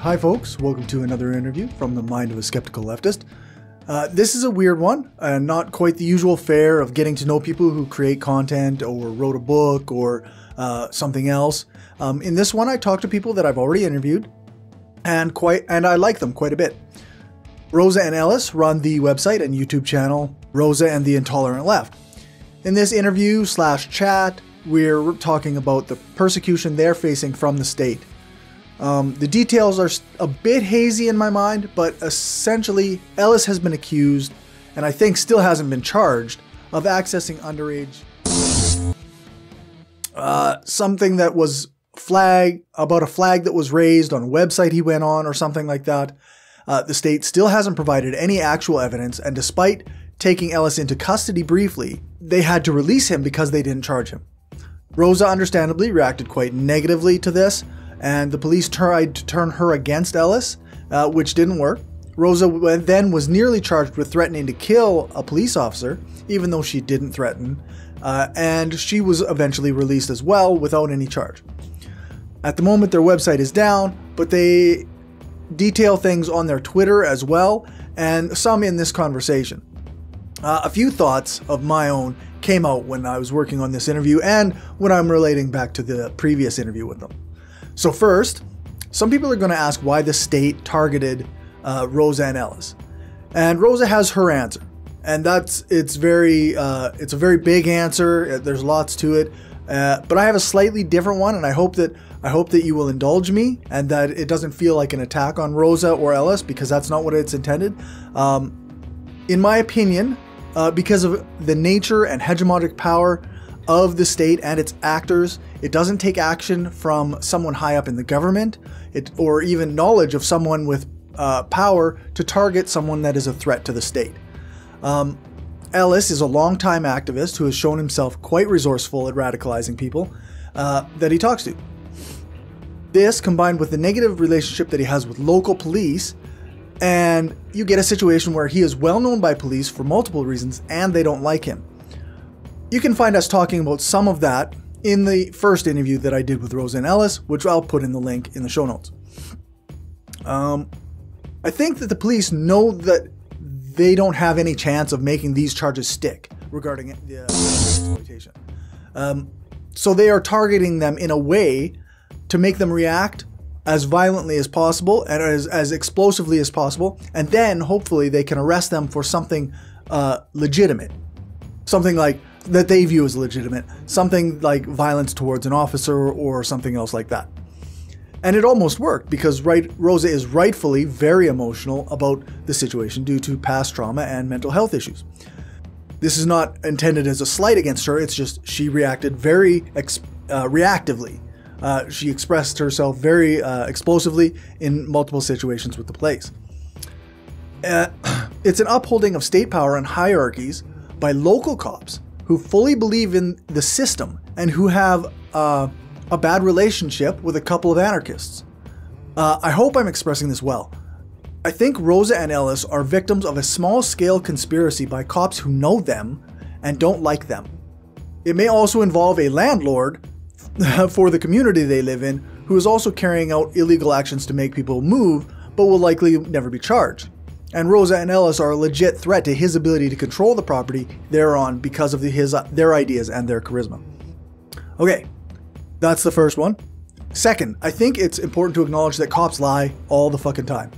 Hi folks. Welcome to another interview from the mind of a skeptical leftist. Uh, this is a weird one, and not quite the usual fare of getting to know people who create content or wrote a book or uh, something else. Um, in this one, I talk to people that I've already interviewed, and quite, and I like them quite a bit. Rosa and Ellis run the website and YouTube channel Rosa and the Intolerant Left. In this interview slash chat, we're talking about the persecution they're facing from the state. Um, the details are a bit hazy in my mind, but essentially, Ellis has been accused, and I think still hasn't been charged, of accessing underage. Uh, something that was flag about a flag that was raised on a website he went on or something like that. Uh, the state still hasn't provided any actual evidence, and despite taking Ellis into custody briefly, they had to release him because they didn't charge him. Rosa understandably reacted quite negatively to this, and the police tried to turn her against Ellis, uh, which didn't work. Rosa then was nearly charged with threatening to kill a police officer, even though she didn't threaten, uh, and she was eventually released as well without any charge. At the moment, their website is down, but they detail things on their Twitter as well, and some in this conversation. Uh, a few thoughts of my own came out when I was working on this interview and when I'm relating back to the previous interview with them. So, first, some people are going to ask why the state targeted uh, Rosa and Ellis. And Rosa has her answer. And that's it's very uh, it's a very big answer. Uh, there's lots to it, uh, but I have a slightly different one, and I hope that I hope that you will indulge me and that it doesn't feel like an attack on Rosa or Ellis because that's not what it's intended. Um, in my opinion, uh, because of the nature and hegemonic power of the state and its actors. It doesn't take action from someone high up in the government it, or even knowledge of someone with uh, power to target someone that is a threat to the state. Um, Ellis is a longtime activist who has shown himself quite resourceful at radicalizing people uh, that he talks to. This, combined with the negative relationship that he has with local police, and you get a situation where he is well known by police for multiple reasons and they don't like him. You can find us talking about some of that in the first interview that I did with Rosa and Ellis, which I'll put in the link in the show notes. Um, I think that the police know that they don't have any chance of making these charges stick regarding the uh, exploitation. Um, so they are targeting them in a way to make them react as violently as possible and as, as explosively as possible, and then hopefully they can arrest them for something uh, legitimate. Something like that they view as legitimate, something like violence towards an officer or something else like that. And it almost worked because right, Rosa is rightfully very emotional about the situation due to past trauma and mental health issues. This is not intended as a slight against her, it's just she reacted very ex- uh, reactively uh, she expressed herself very uh, explosively in multiple situations with the place. Uh, it's an upholding of state power and hierarchies by local cops who fully believe in the system and who have uh, a bad relationship with a couple of anarchists. Uh, I hope I'm expressing this well. I think Rosa and Ellis are victims of a small scale conspiracy by cops who know them and don't like them. It may also involve a landlord for the community they live in, who is also carrying out illegal actions to make people move, but will likely never be charged. And Rosa and Ellis are a legit threat to his ability to control the property they're on because of the, his, their ideas and their charisma. Okay, that's the first one. Second, I think it's important to acknowledge that cops lie all the fucking time.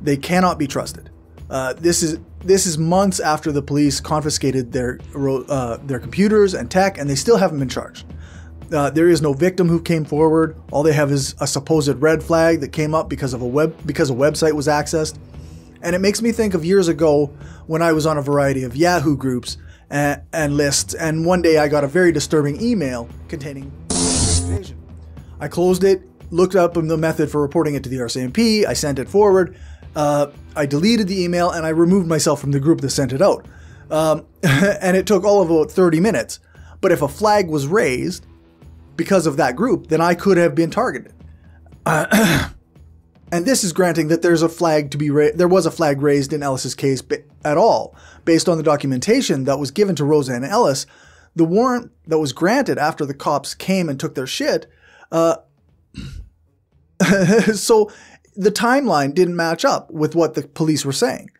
They cannot be trusted. Uh, this is this is months after the police confiscated their uh, their computers and tech, and they still haven't been charged. Uh, there is no victim who came forward. All they have is a supposed red flag that came up because of a web because a website was accessed. And it makes me think of years ago when I was on a variety of Yahoo groups and, and lists, and one day I got a very disturbing email containing. I closed it, looked up the method for reporting it to the RCMP, I sent it forward, uh, I deleted the email, and I removed myself from the group that sent it out. Um, and it took all of about 30 minutes. But if a flag was raised, because of that group, then I could have been targeted. Uh, and this is granting that there's a flag to be ra- there was a flag raised in Ellis's case at all, based on the documentation that was given to Rosa and Ellis. The warrant that was granted after the cops came and took their shit uh, so the timeline didn't match up with what the police were saying.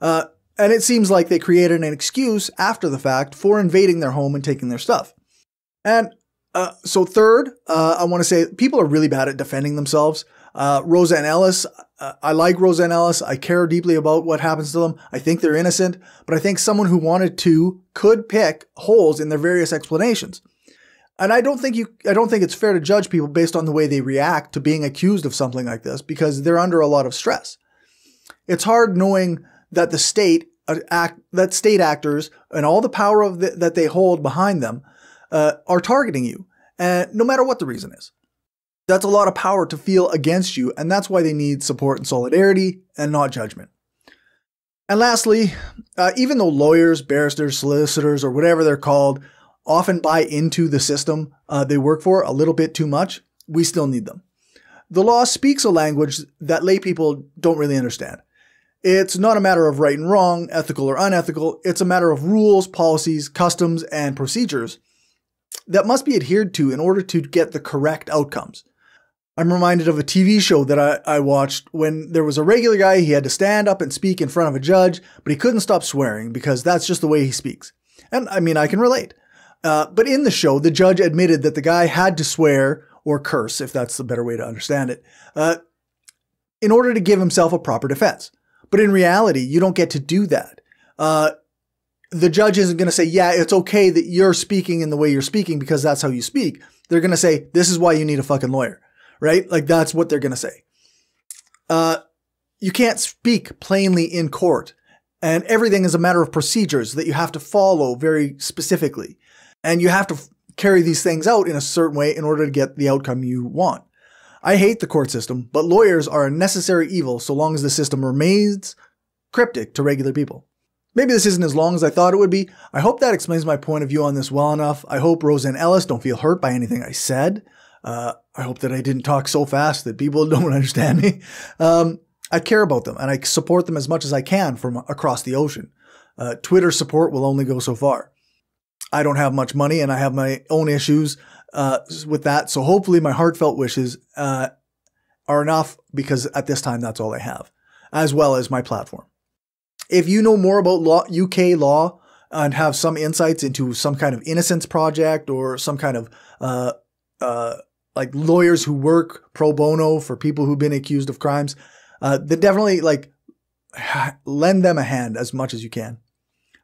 Uh, and it seems like they created an excuse after the fact for invading their home and taking their stuff. And uh, so, third, uh, I want to say people are really bad at defending themselves. Uh, Rosa and Ellis, uh, I like Rosa and Ellis. I care deeply about what happens to them. I think they're innocent, but I think someone who wanted to could pick holes in their various explanations. And I don't think you, I don't think it's fair to judge people based on the way they react to being accused of something like this because they're under a lot of stress. It's hard knowing that the state uh, act, that state actors and all the power of the, that they hold behind them uh, are targeting you, and no matter what the reason is. That's a lot of power to feel against you, and that's why they need support and solidarity and not judgment. And lastly, uh, even though lawyers, barristers, solicitors, or whatever they're called often buy into the system uh, they work for a little bit too much, we still need them. The law speaks a language that lay people don't really understand. It's not a matter of right and wrong, ethical or unethical. It's a matter of rules, policies, customs, and procedures that must be adhered to in order to get the correct outcomes. I'm reminded of a TV show that I, I, watched when there was a regular guy, he had to stand up and speak in front of a judge, but he couldn't stop swearing because that's just the way he speaks. And I mean, I can relate. Uh, but in the show, the judge admitted that the guy had to swear or curse, if that's the better way to understand it, uh, in order to give himself a proper defense. But in reality, you don't get to do that. Uh, the judge isn't going to say, yeah, it's okay that you're speaking in the way you're speaking because that's how you speak. They're going to say, this is why you need a fucking lawyer, right? Like that's what they're going to say. Uh, you can't speak plainly in court and everything is a matter of procedures that you have to follow very specifically. And you have to f- carry these things out in a certain way in order to get the outcome you want. I hate the court system, but lawyers are a necessary evil so long as the system remains cryptic to regular people. Maybe this isn't as long as I thought it would be. I hope that explains my point of view on this well enough. I hope Rosa and Ellis don't feel hurt by anything I said. Uh, I hope that I didn't talk so fast that people don't understand me. Um, I care about them and I support them as much as I can from across the ocean. Uh, Twitter support will only go so far. I don't have much money and I have my own issues uh, with that. So hopefully my heartfelt wishes uh, are enough because at this time that's all I have, as well as my platform. If you know more about law, UK law and have some insights into some kind of innocence project or some kind of uh, uh, like lawyers who work pro bono for people who've been accused of crimes, uh, then definitely like lend them a hand as much as you can.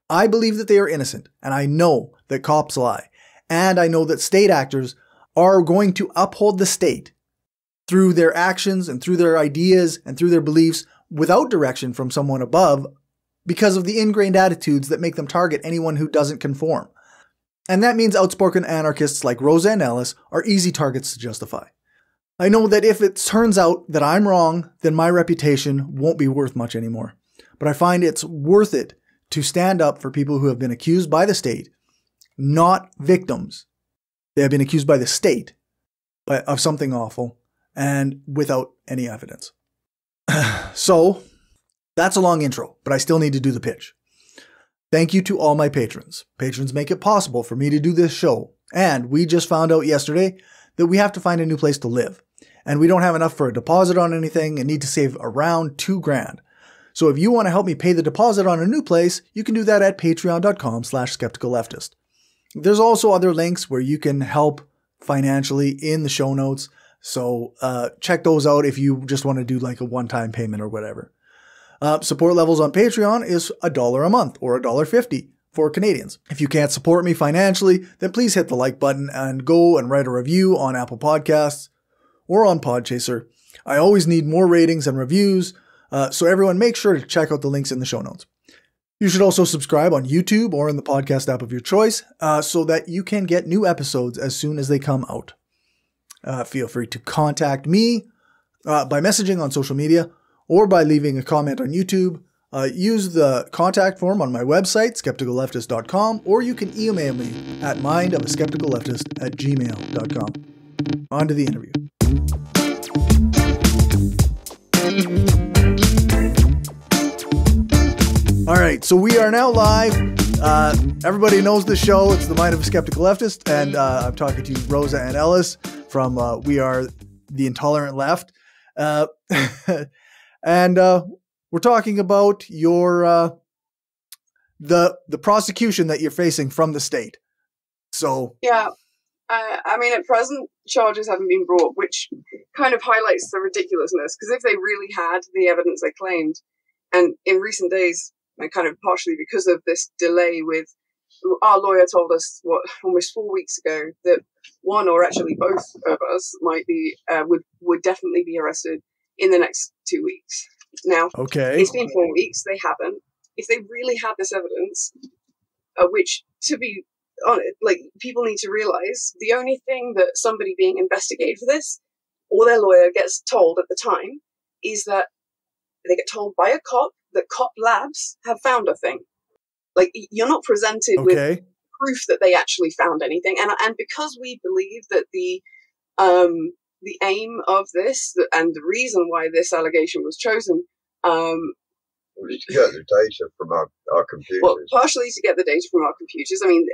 I believe that they are innocent, and I know that cops lie. And I know that state actors are going to uphold the state through their actions and through their ideas and through their beliefs without direction from someone above because of the ingrained attitudes that make them target anyone who doesn't conform. And that means outspoken anarchists like Rosa and Ellis are easy targets to justify. I know that if it turns out that I'm wrong, then my reputation won't be worth much anymore. But I find it's worth it to stand up for people who have been accused by the state not victims. They have been accused by the state of something awful and without any evidence. so that's a long intro, but I still need to do the pitch. Thank you to all my patrons. Patrons make it possible for me to do this show. And we just found out yesterday that we have to find a new place to live. And we don't have enough for a deposit on anything and need to save around two grand. So if you want to help me pay the deposit on a new place, you can do that at patreon.com slash skepticalleftist. There's also other links where you can help financially in the show notes. So uh, check those out if you just want to do like a one-time payment or whatever. Uh, support levels on Patreon is a dollar a month or a dollar fifty for Canadians. If you can't support me financially, then please hit the like button and go and write a review on Apple Podcasts or on Podchaser. I always need more ratings and reviews, uh, so everyone make sure to check out the links in the show notes. You should also subscribe on YouTube or in the podcast app of your choice uh, so that you can get new episodes as soon as they come out. Uh, feel free to contact me uh, by messaging on social media or by leaving a comment on YouTube. Uh, use the contact form on my website, skepticalleftist.com, or you can email me at mindofaskepticalleftist at gmail.com. On to the interview. All right, so we are now live. Uh, everybody knows the show. It's the Mind of a Skeptical Leftist, and uh, I'm talking to Rosa and Ellis from uh, We Are the Intolerant Left. Uh, and uh, we're talking about your uh, the the prosecution that you're facing from the state. So yeah, uh, I mean, at present, charges haven't been brought, which kind of highlights the ridiculousness. Because if they really had the evidence they claimed, and in recent days, and kind of partially because of this delay with our lawyer told us what almost four weeks ago that one or actually both of us might be uh, would would definitely be arrested in the next two weeks. Now, okay, it's been four weeks. They haven't. If they really had this evidence, uh, which to be honest, like people need to realize, the only thing that somebody being investigated for this or their lawyer gets told at the time is that they get told by a cop that cop labs have found a thing. Like you're not presented okay. with proof that they actually found anything, and and because we believe that the um, the aim of this and the reason why this allegation was chosen um, to get the data from our, our computers. Well, partially to get the data from our computers. I mean,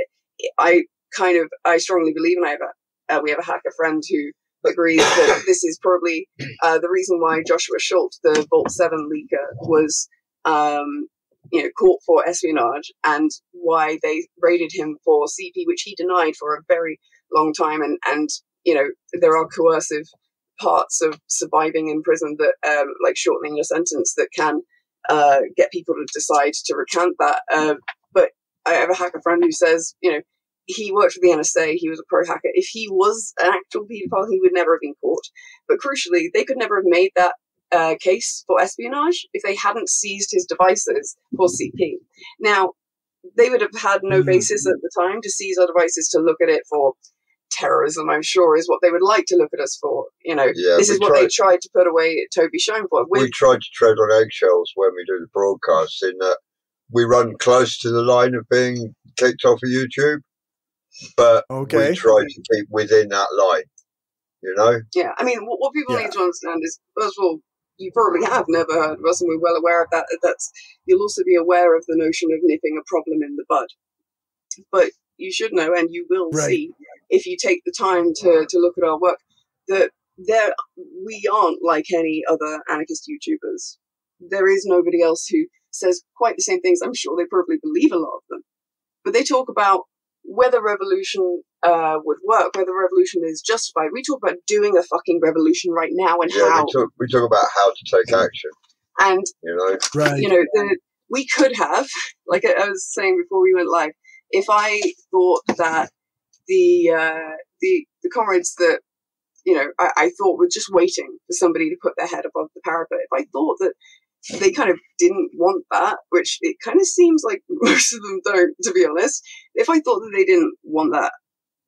I kind of I strongly believe, and I have a uh, we have a hacker friend who agrees that this is probably uh, the reason why Joshua Schulte, the Vault Seven leaker, was um, you know caught for espionage, and why they raided him for CP, which he denied for a very long time, and and you know there are coercive parts of surviving in prison that um, like shortening your sentence that can uh, get people to decide to recant that. Uh, but I have a hacker friend who says, you know, he worked for the NSA, he was a pro hacker. If he was an actual paedophile, he would never have been caught. But crucially, they could never have made that uh, case for espionage if they hadn't seized his devices for CP. Now, they would have had no mm-hmm. basis at the time to seize our devices to look at it for terrorism, I'm sure, is what they would like to look at us for. You know, yeah, this is what tried, they tried to put away Toby Shone for. we tried to tread on eggshells when we do the broadcast in that we run close to the line of being kicked off of YouTube, but okay. we try to keep within that line. You know? Yeah, I mean, what, what people yeah. need to understand is, first of all, you probably have never heard of us, and we're well aware of that. That's you'll also be aware of the notion of nipping a problem in the bud. But you should know, and you will right. see if you take the time to to look at our work, that there we aren't like any other anarchist YouTubers. There is nobody else who says quite the same things. I'm sure they probably believe a lot of them, but they talk about whether revolution uh, would work, whether revolution is justified. We talk about doing a fucking revolution right now and yeah, how. We talk, we talk about how to take action. And you know, right. you know, the, we could have, like I was saying before we went live, if I thought that the uh, the the comrades that you know I, I thought were just waiting for somebody to put their head above the parapet, if I thought that they kind of didn't want that, which it kind of seems like most of them don't, to be honest. If I thought that they didn't want that,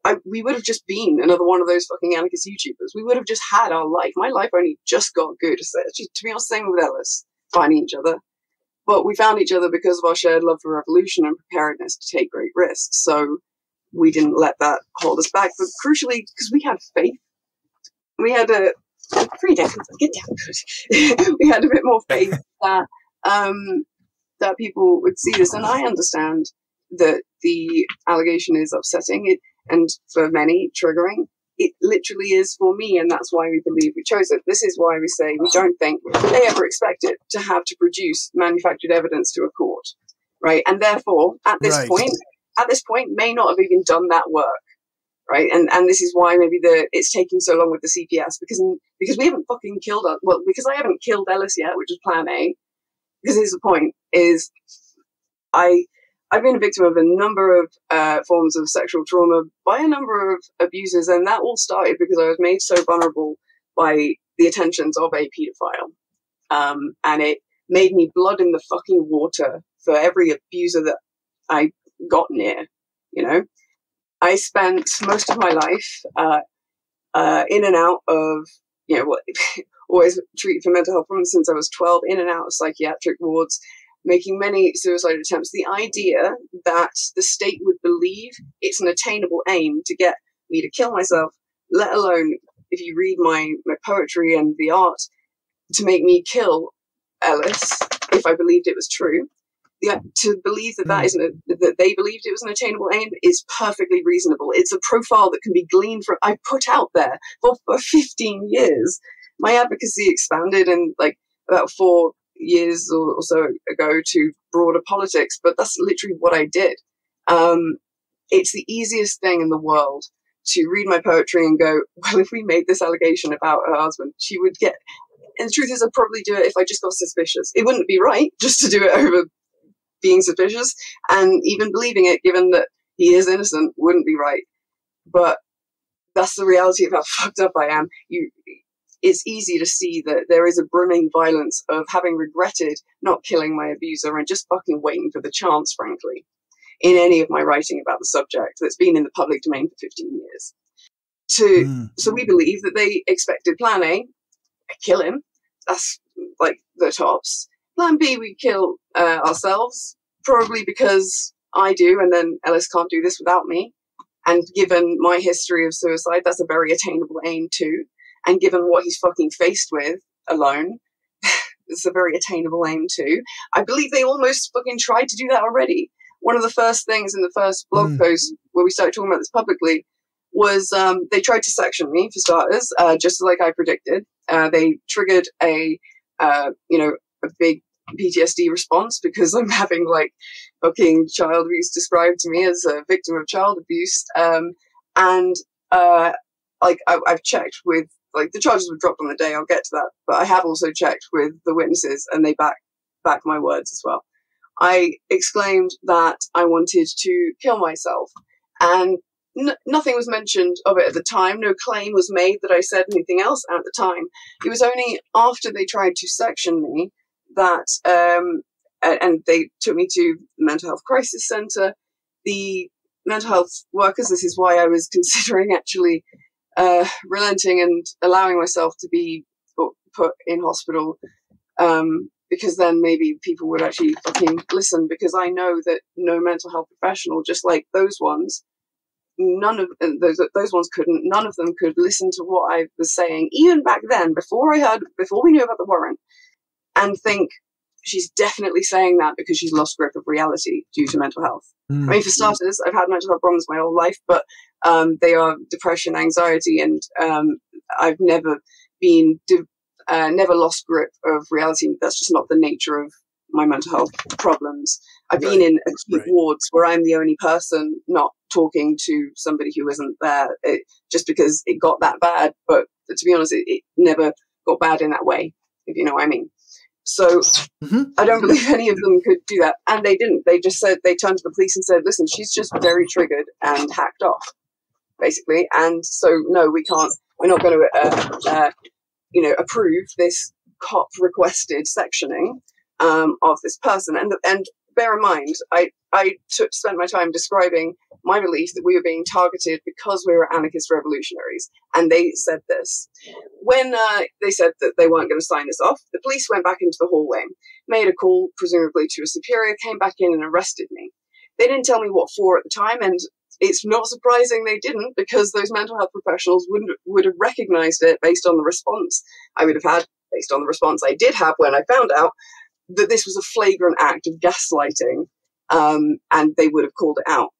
I, we would have just been another one of those fucking anarchist YouTubers. We would have just had our life. My life only just got good. To be honest, same with Ellis, finding each other. But we found each other because of our shared love for revolution and preparedness to take great risks. So we didn't let that hold us back. But crucially, because we had faith, we had a pretty damn get down. we had a bit more faith that um, that people would see this, and I understand that the allegation is upsetting it, and for many triggering. It literally is for me, and that's why we believe we chose it. This is why we say we don't think they ever expected to have to produce manufactured evidence to a court, right? And therefore, at this right. point, at this point, may not have even done that work right? And and this is why maybe the it's taking so long with the CPS because because we haven't fucking killed well because I haven't killed Ellis yet, which is Plan A. Because here's the point: is I I've been a victim of a number of uh, forms of sexual trauma by a number of abusers, and that all started because I was made so vulnerable by the attentions of a paedophile, um, and it made me blood in the fucking water for every abuser that I got near. You know, I spent most of my life uh, uh, in and out of, you know, always treated for mental health problems since I was 12, in and out of psychiatric wards, making many suicide attempts. The idea that the state would believe it's an attainable aim to get me to kill myself, let alone if you read my, my poetry and the art, to make me kill Ellis if I believed it was true, the, to believe that that hmm. isn't a, that they believed it was an attainable aim is perfectly reasonable. It's a profile that can be gleaned from. I put out there for, for 15 years my advocacy expanded in like about four years or, or so ago to broader politics, but that's literally what I did. Um, it's the easiest thing in the world to read my poetry and go, well, if we made this allegation about her husband, she would get. And the truth is, I'd probably do it if I just got suspicious. It wouldn't be right just to do it over being suspicious, and even believing it, given that he is innocent, wouldn't be right. But that's the reality of how fucked up I am. You, it's easy to see that there is a brimming violence of having regretted not killing my abuser and just fucking waiting for the chance, frankly, in any of my writing about the subject that's been in the public domain for 15 years. To, mm. So we believe that they expected plan A, kill him. That's like the tops. Plan B, we kill uh, ourselves, probably because I do, and then Ellis can't do this without me. And given my history of suicide, that's a very attainable aim too. And given what he's fucking faced with alone, it's a very attainable aim too. I believe they almost fucking tried to do that already. One of the first things in the first blog mm. post where we started talking about this publicly was um, they tried to section me for starters, uh, just like I predicted. Uh, they triggered a uh, you know a big PTSD response because I'm having like fucking child abuse described to me as a victim of child abuse. Um, and uh, like I, have checked with like the charges were dropped on the day. I'll get to that, but I have also checked with the witnesses, and they back back my words as well. I exclaimed that I wanted to kill myself, and n- nothing was mentioned of it at the time. No claim was made that I said anything else at the time. It was only after they tried to section me that, um, and they took me to mental health crisis center. The mental health workers, this is why I was considering actually uh, relenting and allowing myself to be put in hospital um, because then maybe people would actually fucking listen because I know that no mental health professional, just like those ones, none of those those ones couldn't. None of them could listen to what I was saying, even back then, before I heard, before we knew about the warrant, and think she's definitely saying that because she's lost grip of reality due to mental health. Mm. I mean, for starters, I've had mental health problems my whole life, but um, they are depression, anxiety, and um, I've never been, de- uh, never lost grip of reality. That's just not the nature of my mental health problems. I've right. been in acute right. wards where I'm the only person not talking to somebody who isn't there, it, just because it got that bad. But to be honest, it, it never got bad in that way, if you know what I mean. So mm-hmm. I don't believe any of them could do that. And they didn't. They just said, they turned to the police and said, listen, she's just very triggered and hacked off, basically. And so, no, we can't, we're not going to, uh, uh, you know, approve this cop requested sectioning um, of this person. And, and bear in mind, I, I took, spent my time describing my belief that we were being targeted because we were anarchist revolutionaries. And they said this. When uh, they said that they weren't going to sign this off, the police went back into the hallway, made a call, presumably to a superior, came back in and arrested me. They didn't tell me what for at the time, and it's not surprising they didn't because those mental health professionals wouldn't would have recognized it based on the response I would have had, based on the response I did have when I found out that this was a flagrant act of gaslighting, um, and they would have called it out.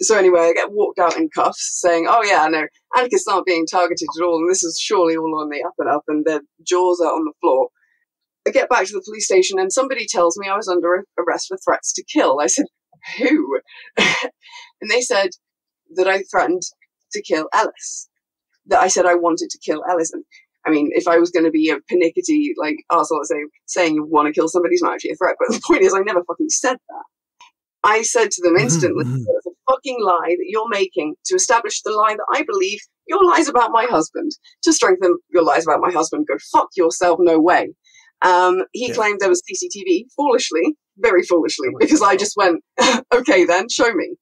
So anyway, I get walked out in cuffs, saying, "Oh yeah, no, anarchists aren't being targeted at all, and this is surely all on the up and up, and their jaws are on the floor." I get back to the police station, and somebody tells me I was under arrest for threats to kill. I said, "Who?" and they said that I threatened to kill Ellis. That I said I wanted to kill Ellis, and I mean, if I was going to be a pernickety, like arsehole, say, saying you want to kill somebody's not actually a threat. But the point is, I never fucking said that. I said to them mm-hmm, instantly, mm-hmm. it's a fucking lie that you're making to establish the lie that I believe your lies about my husband. To strengthen your lies about my husband, go fuck yourself, no way. Um, he yeah. claimed there was CCTV, foolishly, very foolishly, oh because God. I just went, okay then, show me.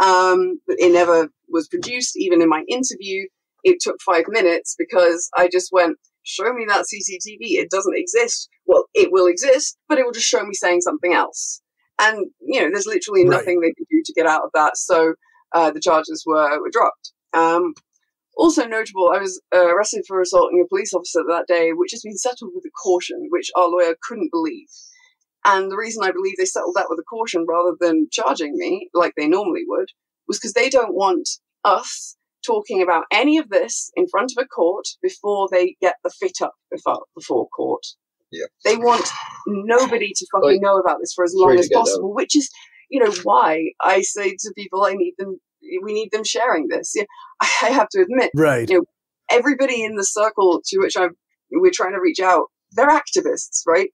Um, it never was produced, even in my interview it took five minutes because I just went, show me that CCTV. It doesn't exist. Well, it will exist, but it will just show me saying something else. And, you know, there's literally right. nothing they can do to get out of that. So uh, the charges were, were dropped. Um, also notable, I was uh, arrested for assaulting a police officer that day, which has been settled with a caution, which our lawyer couldn't believe. And the reason I believe they settled that with a caution rather than charging me like they normally would was because they don't want us talking about any of this in front of a court before they get the fit up before, before court. Yeah. They want nobody to fucking like, know about this for as long as possible, which is, you know, why I say to people, I need them, we need them sharing this. Yeah, I have to admit, right? You know, everybody in the circle to which I'm, we're trying to reach out, they're activists, right?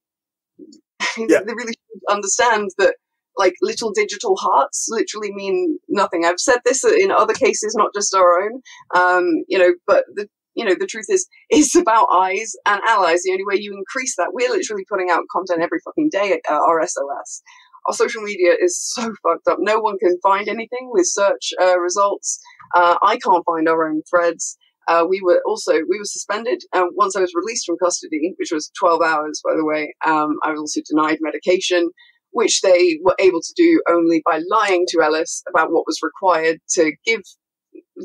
Yeah. they really should understand that like little digital hearts literally mean nothing. I've said this in other cases, not just our own. Um, you know, but the you know the truth is it's about eyes and allies. The only way you increase that, we're literally putting out content every fucking day at uh, RSOS. Our social media is so fucked up. No one can find anything with search uh, results. Uh, I can't find our own threads. Uh, we were also we were suspended uh, once I was released from custody, which was 12 hours, by the way. Um, I was also denied medication which they were able to do only by lying to Ellis about what was required to give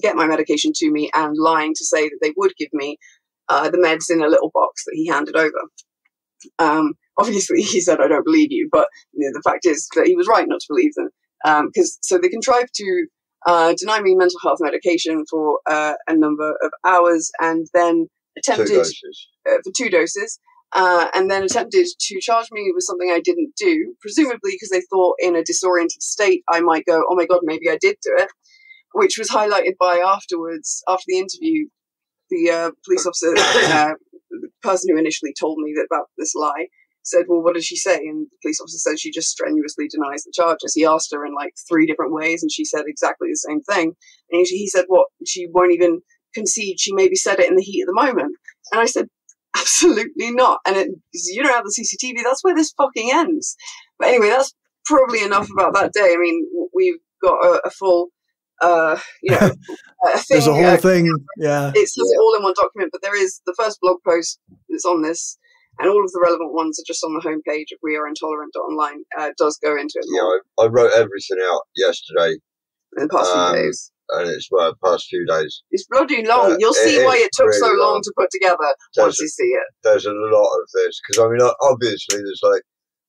get my medication to me and lying to say that they would give me uh, the meds in a little box that he handed over. Um, obviously, he said, "I don't believe you," but you know, the fact is that he was right not to believe them because um, so they contrived to uh, deny me mental health medication for uh, a number of hours and then attempted uh, for two doses uh, and then attempted to charge me with something I didn't do, presumably because they thought in a disoriented state I might go, oh my God, maybe I did do it, which was highlighted by afterwards, after the interview, the uh, police officer, uh, the person who initially told me that about this lie, said, well, what did she say? And the police officer said she just strenuously denies the charges. He asked her in like three different ways, and she said exactly the same thing. And he said, what? She won't even concede. She maybe said it in the heat of the moment. And I said, Absolutely not. And it, you don't have the CCTV. That's where this fucking ends. But anyway, that's probably enough about that day. I mean, we've got a, a full, uh, you know, a thing, There's a whole uh, thing. Yeah. It says it all in one document, but there is the first blog post that's on this, and all of the relevant ones are just on the homepage of weareintolerant.online. Uh, does go into it. Yeah, I, I, wrote everything out yesterday. In the past um, few days and it's well past few days. It's bloody long. Uh, You'll see it why it took really so long, long, to put together there's once you see it. There's a lot of this because I mean, obviously, there's like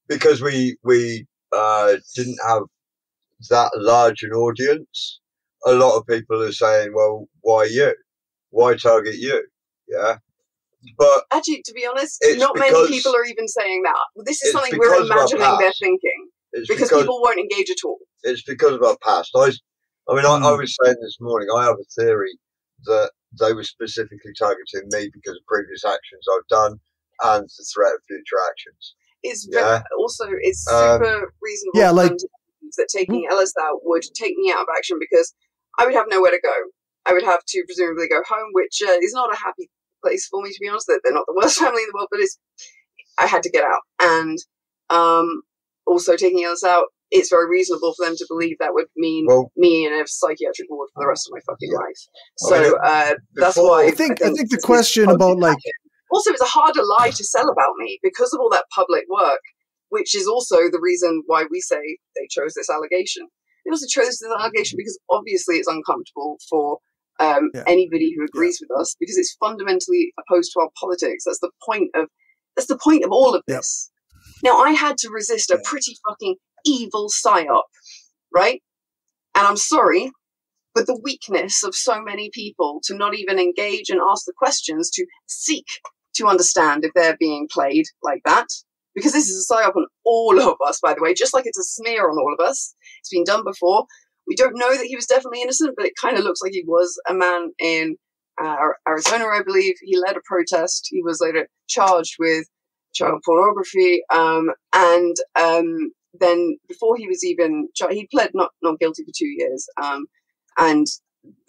because we we uh, didn't have that large an audience. A lot of people are saying, "Well, why you? Why target you?" Yeah. But actually, to be honest, not many people are even saying that. This is something we're imagining they're thinking. It's because, because people won't engage at all. It's because of our past. I I mean, I, I, hmm. was saying this morning, I have a theory that they were specifically targeting me because of previous actions I've done and the threat of future actions. It's yeah. also it's um, super um, reasonable. Yeah, like that taking hmm. Ellis out would take me out of action because I would have nowhere to go. I would have to presumably go home, which uh, is not a happy place for me to be honest. They're not the worst family in the world, but it's I had to get out, and um, also taking Ellis out it's very reasonable for them to believe that would mean well, me in a psychiatric ward for the rest of my fucking yeah. life. So uh, that's why I think I think, I think the question about like also it's a harder lie to sell about me because of all that public work, which is also the reason why we say they chose this allegation. They also chose this allegation because obviously it's uncomfortable for um, yeah. anybody who agrees yeah. with us because it's fundamentally opposed to our politics. That's the point of that's the point of all of this. Now I had to resist a pretty fucking evil psyop, right? And I'm sorry, but the weakness of so many people to not even engage and ask the questions to seek to understand if they're being played like that. Because this is a psyop on all of us, by the way, just like it's a smear on all of us. It's been done before. We don't know that he was definitely innocent, but it kind of looks like he was a man in uh, Arizona, I believe. He led a protest. He was later charged with child pornography. Um, and um, then before he was even charged, he pled not not guilty for two years. Um, and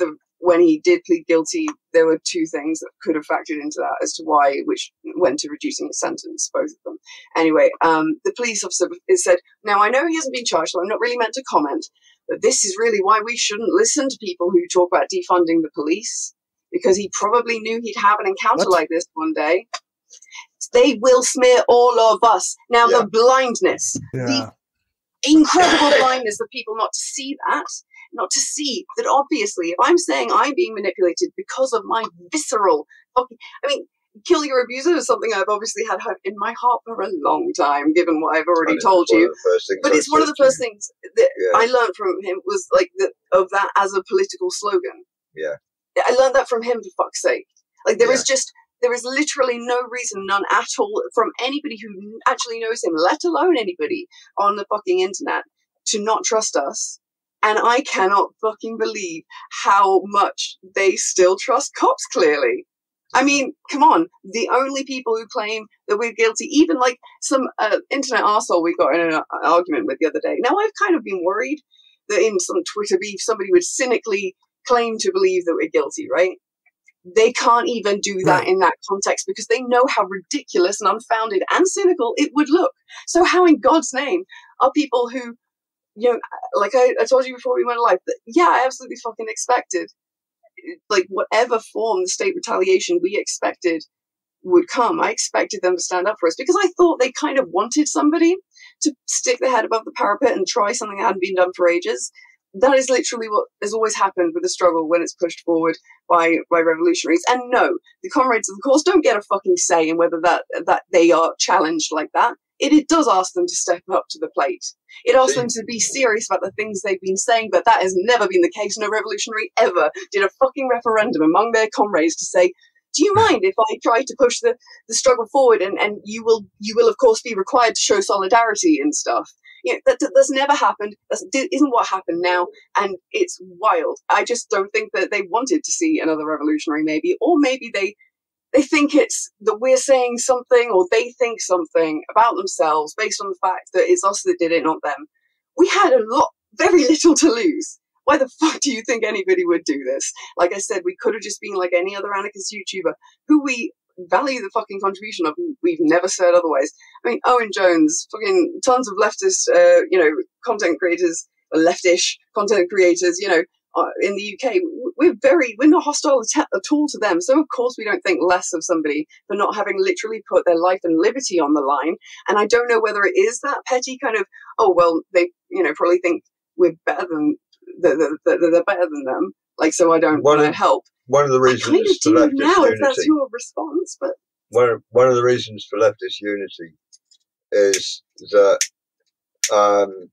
the when he did plead guilty, there were two things that could have factored into that as to why, which went to reducing his sentence, both of them. Anyway, um, the police officer said, "Now I know he hasn't been charged, so I'm not really meant to comment, this is really why we shouldn't listen to people who talk about defunding the police." Because he probably knew he'd have an encounter what? like this one day. They will smear all of us. Now, yeah. the blindness, yeah. the incredible blindness of people not to see that, not to see that obviously, if I'm saying I'm being manipulated because of my visceral, I mean, kill your abuser is something I've obviously had in my heart for a long time, given what I've already told you. But it's one of the first things that yeah. I learned from him was like the, of that as a political slogan. Yeah. I learned that from him for fuck's sake. Like there yeah. is just there is literally no reason, none at all, from anybody who actually knows him, let alone anybody on the fucking internet, to not trust us. And I cannot fucking believe how much they still trust cops, clearly. I mean, come on. The only people who claim that we're guilty, even like some uh, internet arsehole we got in an argument with the other day. Now, I've kind of been worried that in some Twitter beef, somebody would cynically claim to believe that we're guilty, right? They can't even do that in that context because they know how ridiculous and unfounded and cynical it would look. So, how in God's name are people who, you know, like I, I told you before we went live, that yeah, I absolutely fucking expected, like whatever form the state retaliation we expected would come. I expected them to stand up for us because I thought they kind of wanted somebody to stick their head above the parapet and try something that hadn't been done for ages that is literally what has always happened with the struggle when it's pushed forward by by revolutionaries. And no, the comrades of the don't get a fucking say in whether that that they are challenged like that. It, it does ask them to step up to the plate. It asks them to be serious about the things they've been saying, but that has never been the case. No revolutionary ever did a fucking referendum among their comrades to say, do you mind if I try to push the, the struggle forward and, and you will you will of course be required to show solidarity and stuff you know, that, that's never happened. that's isn't what happened now. And it's wild. I just don't think that they wanted to see another revolutionary, maybe, or maybe they, they think it's that we're saying something or they think something about themselves based on the fact that it's us that did it, not them. We had a lot, very little to lose. Why the fuck do you think anybody would do this? Like I said, we could have just been like any other anarchist YouTuber who we value the fucking contribution of. We've never said otherwise. I mean, Owen Jones, fucking tons of leftist, uh, you know, content creators, leftish content creators, you know, in the UK, we're very, we're not hostile at, at all to them. So of course we don't think less of somebody for not having literally put their life and liberty on the line. And I don't know whether it is that petty kind of, oh, well, they, you know, probably think we're better than, that they're better than them. Like, so I don't want to help one of the reasons I kind of do now, unity, if that's your response, but one one of the reasons for leftist unity is that um,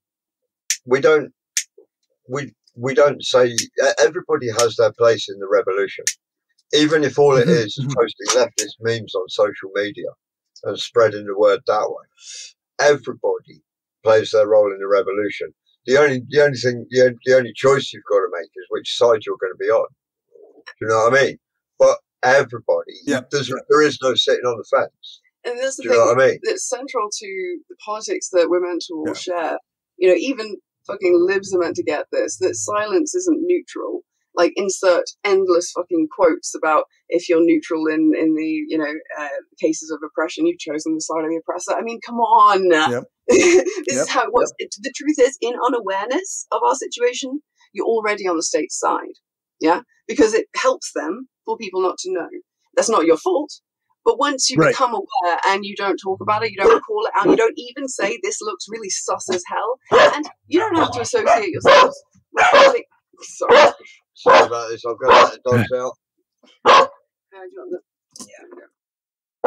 we don't we we don't say everybody has their place in the revolution, even if all it mm-hmm. is is mm-hmm. posting leftist memes on social media and spreading the word that way. Everybody plays their role in the revolution. The only the only thing the, the only choice you've got to make is which side you're going to be on. Do you know what I mean? But everybody, yeah. there's, there is no sitting on the fence. And there's the Do thing you know what I mean? that's central to the politics that we're meant to all yeah. share. You know, even fucking libs are meant to get this, that silence isn't neutral. Like, insert endless fucking quotes about if you're neutral in, in the, you know, uh, cases of oppression, you've chosen the side of the oppressor. I mean, come on. Yep. this yep. is how it works. Yep. The truth is, in unawareness of our situation, you're already on the state's side. Yeah because it helps them for people not to know. That's not your fault. But once you right. become aware and you don't talk about it, you don't call it out, you don't even say this looks really sus as hell, and you don't have to associate yourself with really, sorry. Sorry about this. I've got to let the dogs out.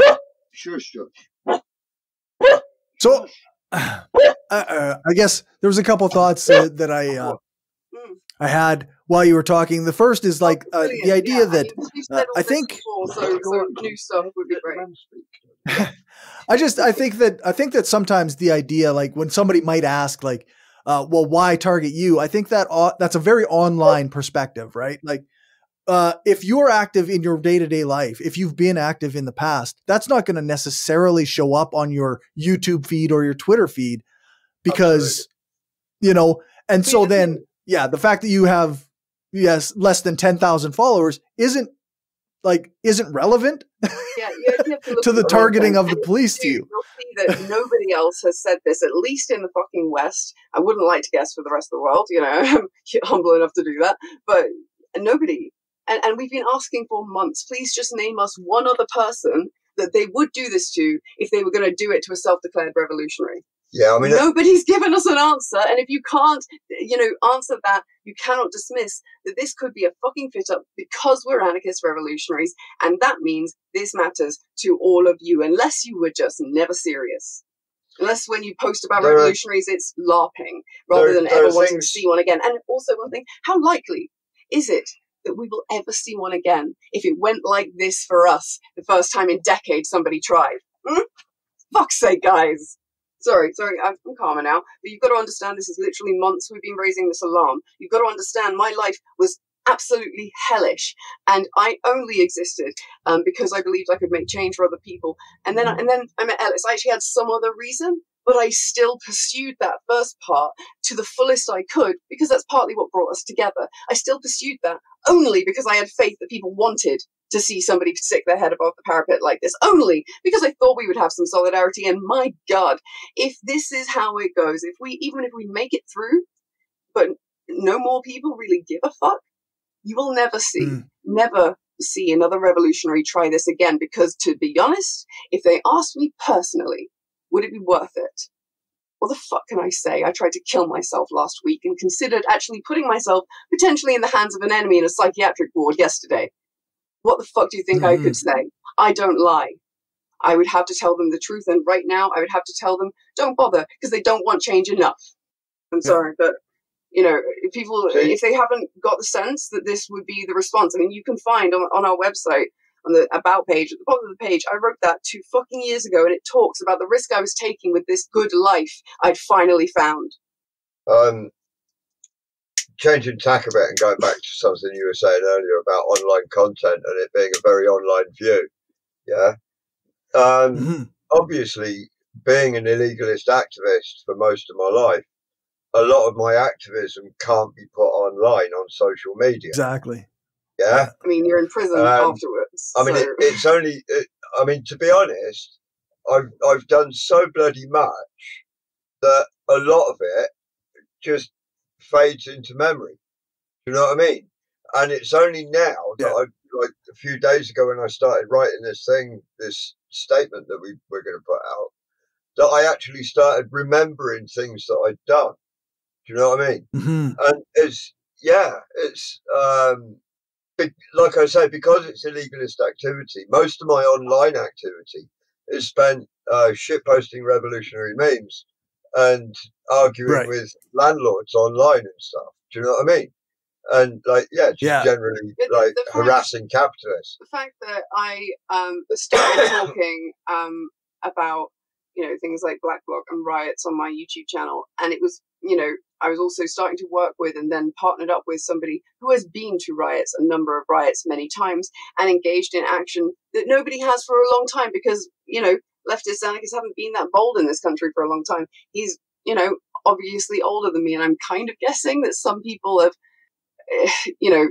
Yeah. Sure, sure. So, uh, uh, I guess there was a couple thoughts uh, that I uh. I had while you were talking. The first is like uh, the idea yeah, that I, uh, I think before, so, so new stuff would be great. I just I think that I think that sometimes the idea like when somebody might ask like uh, well why target you I think that uh, that's a very online perspective right like uh, if you're active in your day to day life, if you've been active in the past, that's not going to necessarily show up on your YouTube feed or your Twitter feed because, you know, and so then, yeah, the fact that you have yes, less than 10,000 followers isn't like isn't relevant yeah, to, to the targeting of the police to you. You'll see that nobody else has said this, at least in the fucking West. I wouldn't like to guess for the rest of the world, you know, I'm humble enough to do that, but nobody. And, and we've been asking for months, please just name us one other person that they would do this to if they were going to do it to a self declared revolutionary. Yeah, I mean, nobody's given us an answer, and if you can't, you know, answer that, you cannot dismiss that this could be a fucking fit up because we're anarchist revolutionaries, and that means this matters to all of you, unless you were just never serious. Unless when you post about there revolutionaries, are, it's LARPing rather there, than ever wanting things. to see one again. And also, one thing: how likely is it that we will ever see one again if it went like this for us the first time in decades somebody tried. Hmm? Fuck's sake, guys. Sorry, sorry, I'm calmer now. But you've got to understand this is literally months we've been raising this alarm. You've got to understand my life was absolutely hellish, and I only existed um, because I believed I could make change for other people. And then, and then I met Ellis. I actually had some other reason, but I still pursued that first part to the fullest I could because that's partly what brought us together. I still pursued that only because I had faith that people wanted to see somebody stick their head above the parapet like this, only because I thought we would have some solidarity. And my God, if this is how it goes, if we, even if we make it through, but no more people really give a fuck, you will never see, mm. never see another revolutionary try this again. Because to be honest, if they asked me personally, would it be worth it? What the fuck can I say? I tried to kill myself last week and considered actually putting myself potentially in the hands of an enemy in a psychiatric ward yesterday. What the fuck do you think mm. I could mm. say? I don't lie. I would have to tell them the truth, and right now I would have to tell them, don't bother, because they don't want change enough. I'm yeah. sorry, but you know, if people, if they haven't got the sense that this would be the response, I mean, you can find on, on our website, on the about page, at the bottom of the page, I wrote that two fucking years ago, and it talks about the risk I was taking with this good life I'd finally found. Um, changing tack a bit and going back to something you were saying earlier about online content and it being a very online view. Yeah. Um, mm-hmm. Obviously, being an illegalist activist for most of my life, a lot of my activism can't be put online on social media. Exactly. Yeah. I mean, you're in prison um, afterwards. I mean, it, it's only. It, I mean, to be honest, I've I've done so bloody much that a lot of it just fades into memory. Do you know what I mean? And it's only now that yeah. I like a few days ago when I started writing this thing, this statement that we we're going to put out, that I actually started remembering things that I'd done. Do you know what I mean? Mm-hmm. And it's yeah, it's um, like I say, because it's illegalist activity. Most of my online activity is spent uh, shit posting revolutionary memes and arguing right. with landlords online and stuff. Do you know what I mean? And like, yeah, just yeah. generally the, like the harassing capitalists. The fact that I um, started talking um, about you know things like Black Bloc and riots on my YouTube channel, and it was you know I was also starting to work with and then partnered up with somebody who has been to riots, a number of riots many times, and engaged in action that nobody has for a long time because you know leftist anarchists haven't been that bold in this country for a long time. He's, you know, obviously older than me, and I'm kind of guessing that some people have, eh, you know,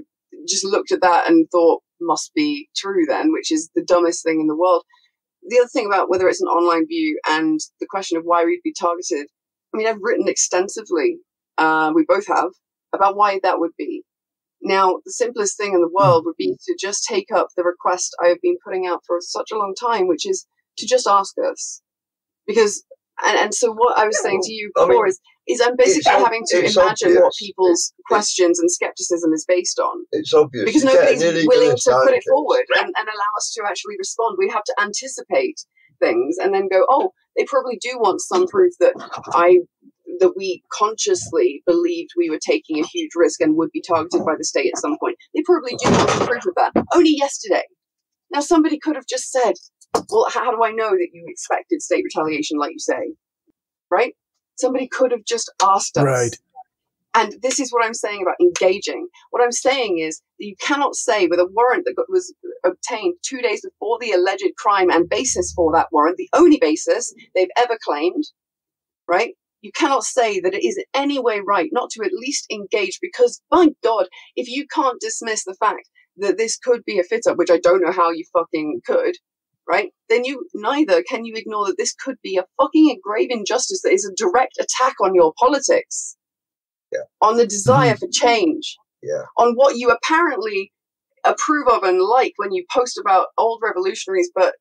just looked at that and thought must be true then, which is the dumbest thing in the world. The other thing about whether it's an online view and the question of why we'd be targeted, I mean, I've written extensively, uh, we both have, about why that would be. Now, the simplest thing in the world would be to just take up the request I have been putting out for such a long time, which is to just ask us. Because, and, and so what I was yeah, saying to you before I mean, is, is I'm basically having to imagine obvious. what people's it's, questions and skepticism is based on. It's obvious. Because nobody's willing to put it forward and, and allow us to actually respond. We have to anticipate things and then go, oh, they probably do want some proof that I that we consciously believed we were taking a huge risk and would be targeted by the state at some point. They probably do want some proof of that. Only yesterday. Now somebody could have just said, well, how do I know that you expected state retaliation, like you say? Right? Somebody could have just asked us. Right. And this is what I'm saying about engaging. What I'm saying is that you cannot say with a warrant that was obtained two days before the alleged crime and basis for that warrant, the only basis they've ever claimed, right? You cannot say that it is in any way right not to at least engage because, by God, if you can't dismiss the fact that this could be a fit up, which I don't know how you fucking could, right? Then you neither can you ignore that this could be a fucking grave injustice that is a direct attack on your politics, yeah. on the desire for mm-hmm. change, yeah. on what you apparently approve of and like when you post about old revolutionaries, but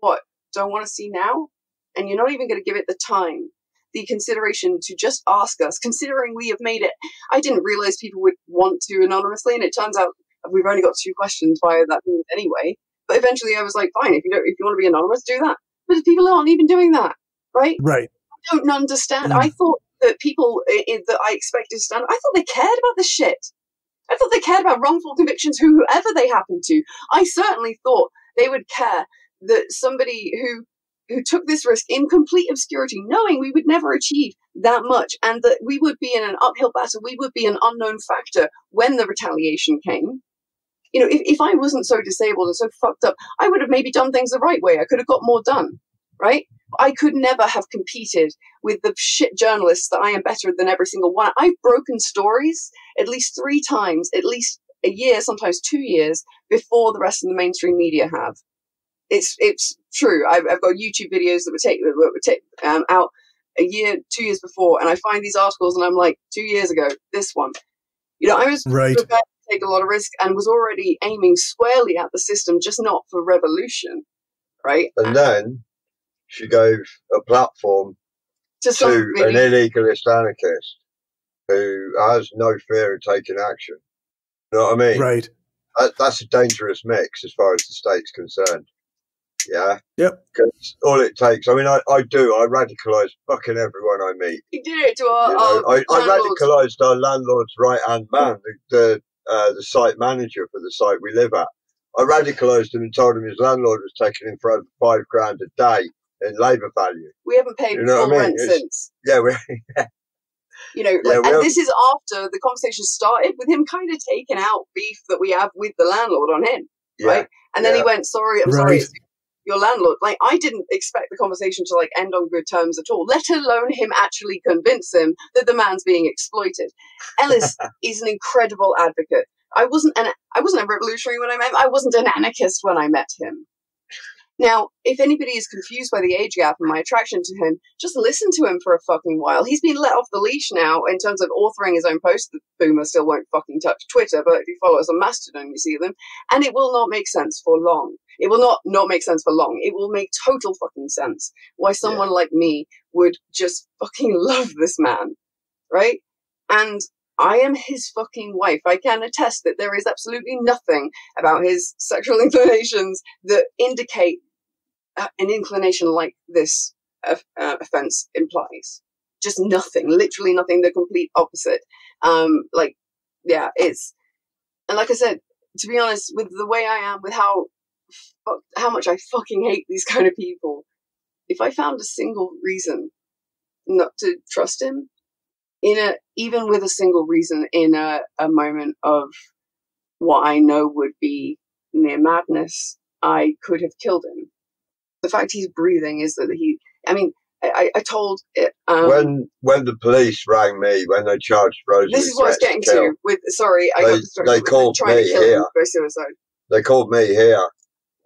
what don't want to see now, and you're not even going to give it the time. The consideration to just ask us, considering we have made it. I didn't realize people would want to anonymously, and it turns out we've only got two questions via that means anyway. But eventually I was like, fine, if you don't, if you want to be anonymous, do that. But people aren't even doing that, right? Right. I don't understand. Mm. I thought that people that I expected to stand, I thought they cared about this shit. I thought they cared about wrongful convictions, whoever they happened to. I certainly thought they would care that somebody who who took this risk in complete obscurity, knowing we would never achieve that much and that we would be in an uphill battle, we would be an unknown factor when the retaliation came. You know, if, if I wasn't so disabled and so fucked up, I would have maybe done things the right way. I could have got more done, right? I could never have competed with the shit journalists that I am better than every single one. I've broken stories at least three times, at least a year, sometimes two years before the rest of the mainstream media have. It's it's true. I've, I've got YouTube videos that were taken were, were take, um, out a year, two years before, and I find these articles, and I'm like, two years ago, this one. You know, I was right. prepared take a lot of risk and was already aiming squarely at the system, just not for revolution, right? And then she gave a platform to, to an illegalist anarchist who has no fear of taking action. You know what I mean? Right. That, that's a dangerous mix as far as the state's concerned. Yeah. Yep. Because all it takes, I mean, I, I do, I radicalise fucking everyone I meet. You did it to our, you know, our I, I radicalised our landlord's right hand man, the, the, uh, the site manager for the site we live at. I radicalised him and told him his landlord was taking him for over five grand a day in labour value. We haven't paid you know full I mean? rent it's, since. Yeah, we. You know, yeah, and this is after the conversation started with him kind of taking out beef that we have with the landlord on him, yeah, right? And then yeah. he went, "Sorry, I'm right. sorry, your landlord." Like, I didn't expect the conversation to like end on good terms at all. Let alone him actually convince him that the man's being exploited. Ellis is an incredible advocate. I wasn't an I wasn't a revolutionary when I met him. I wasn't an anarchist when I met him. Now, if anybody is confused by the age gap and my attraction to him, just listen to him for a fucking while. He's been let off the leash now in terms of authoring his own posts. The boomer still won't fucking touch Twitter, but if you follow us on Mastodon, you see them. And it will not make sense for long. It will not not make sense for long. It will make total fucking sense why someone yeah. like me would just fucking love this man, right? And I am his fucking wife. I can attest that there is absolutely nothing about his sexual inclinations that indicate an inclination like this uh, offense implies. Just nothing, literally nothing. The complete opposite. Um, like, yeah, it's and like I said, to be honest, with the way I am, with how how much I fucking hate these kind of people, if I found a single reason not to trust him, in a even with a single reason in a, a moment of what I know would be near madness, I could have killed him. The fact he's breathing is that he. I mean, I, I told it. Um, when when the police rang me when they charged Rosie. This is what I was getting to. Kill, with sorry, I they, got They called me here. by suicide. They called me here,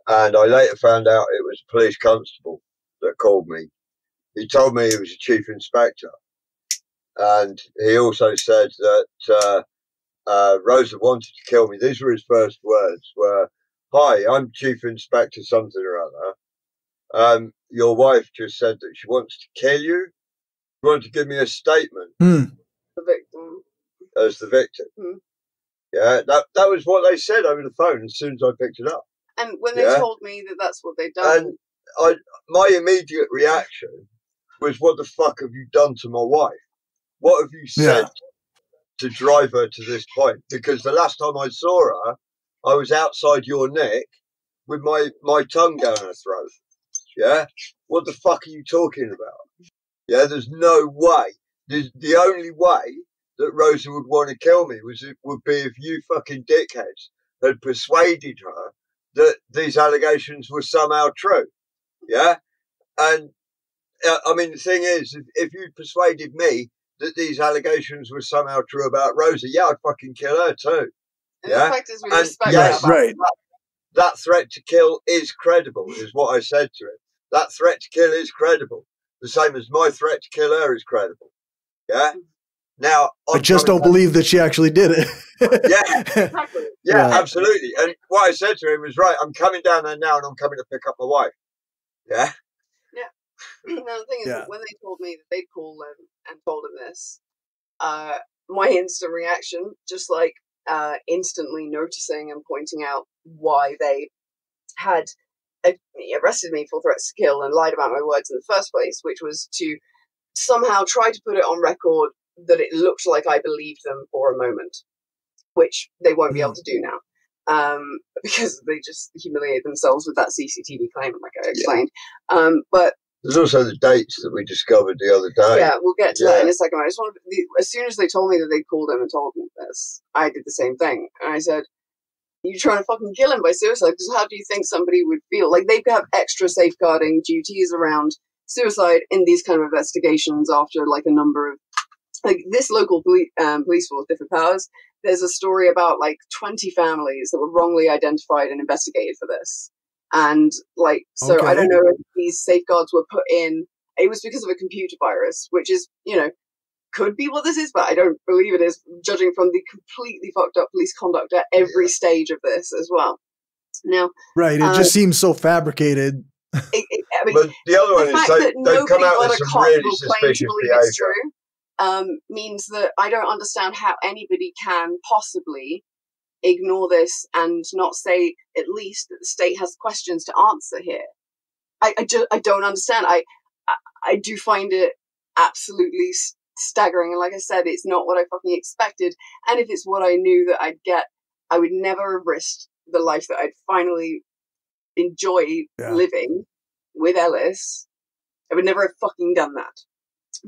and I later found out it was a police constable that called me. He told me he was a chief inspector, and he also said that uh, uh, Rosa wanted to kill me. These were his first words: "Were Hi, I'm Chief Inspector something or other. Um, your wife just said that she wants to kill you. You want to give me a statement mm. the victim as the victim. Mm. Yeah, that that was what they said over the phone as soon as I picked it up. And when they yeah. told me that that's what they'd done, and I, my immediate reaction was, "What the fuck have you done to my wife?" What have you said yeah. to drive her to this point? Because the last time I saw her, I was outside your neck with my, my tongue down her throat. Yeah? What the fuck are you talking about? Yeah, there's no way. There's, the only way that Rosa would want to kill me was it would be if you fucking dickheads had persuaded her that these allegations were somehow true. Yeah? And uh, I mean, the thing is, if, if you persuaded me that these allegations were somehow true about Rosa, yeah, I'd fucking kill her too. And yeah? the fact is, we and respect yes, that. Right. That, that threat to kill is credible, is what I said to him. That threat to kill is credible. The same as my threat to kill her is credible. Yeah? Now, i just don't believe that she actually did it. yeah. Yeah, yeah, absolutely. And what I said to him was, right, I'm coming down there now and I'm coming to pick up my wife. Yeah? Yeah. Now the thing is, yeah. when they told me that they'd call him and told him this, uh, my instant reaction, just like uh, instantly noticing and pointing out why they had arrested me for threats to kill and lied about my words in the first place, which was to somehow try to put it on record that it looked like I believed them for a moment. which they won't be able to do now um, because they just humiliate themselves with that CCTV claim, like I explained. Yeah. Um, but there's also the dates that we discovered the other day. Yeah, we'll get to yeah. that in a second. I just want to, as soon as they told me that they called him and told him this, I did the same thing. And I said, you trying to fucking kill him by suicide? Because how do you think somebody would feel? Like they have extra safeguarding duties around suicide in these kind of investigations after like a number of like this local police, um, police force, different powers. There's a story about like 20 families that were wrongly identified and investigated for this. And like, so okay. I don't know if these safeguards were put in. It was because of a computer virus, which is, you know, could be what this is, but I don't believe it is, judging from the completely fucked up police conduct at every stage of this as well. Now, right, it um, just seems so fabricated. It, it, I mean, but the other one the is they, they've come out with some really suspicious behaviour. Um, means that I don't understand how anybody can possibly ignore this and not say at least that the state has questions to answer here. I, I, just, I don't understand. I, I, I do find it absolutely staggering. And like I said, it's not what I fucking expected. And if it's what I knew that I'd get, I would never have risked the life that I'd finally enjoy yeah. living with Ellis. I would never have fucking done that.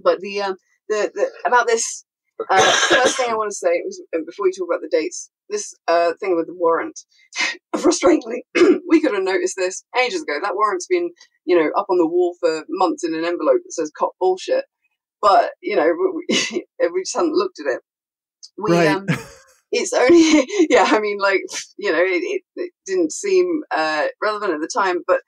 But the um, the, the about this uh, first thing I want to say was before we talk about the dates, this uh, thing with the warrant. Frustratingly, we could have noticed this ages ago. That warrant's been, you know, up on the wall for months in an envelope that says "cop bullshit." But you know, we, we just hadn't looked at it. We, right. um, it's only, yeah. I mean, like, you know, it, it, it didn't seem uh, relevant at the time, but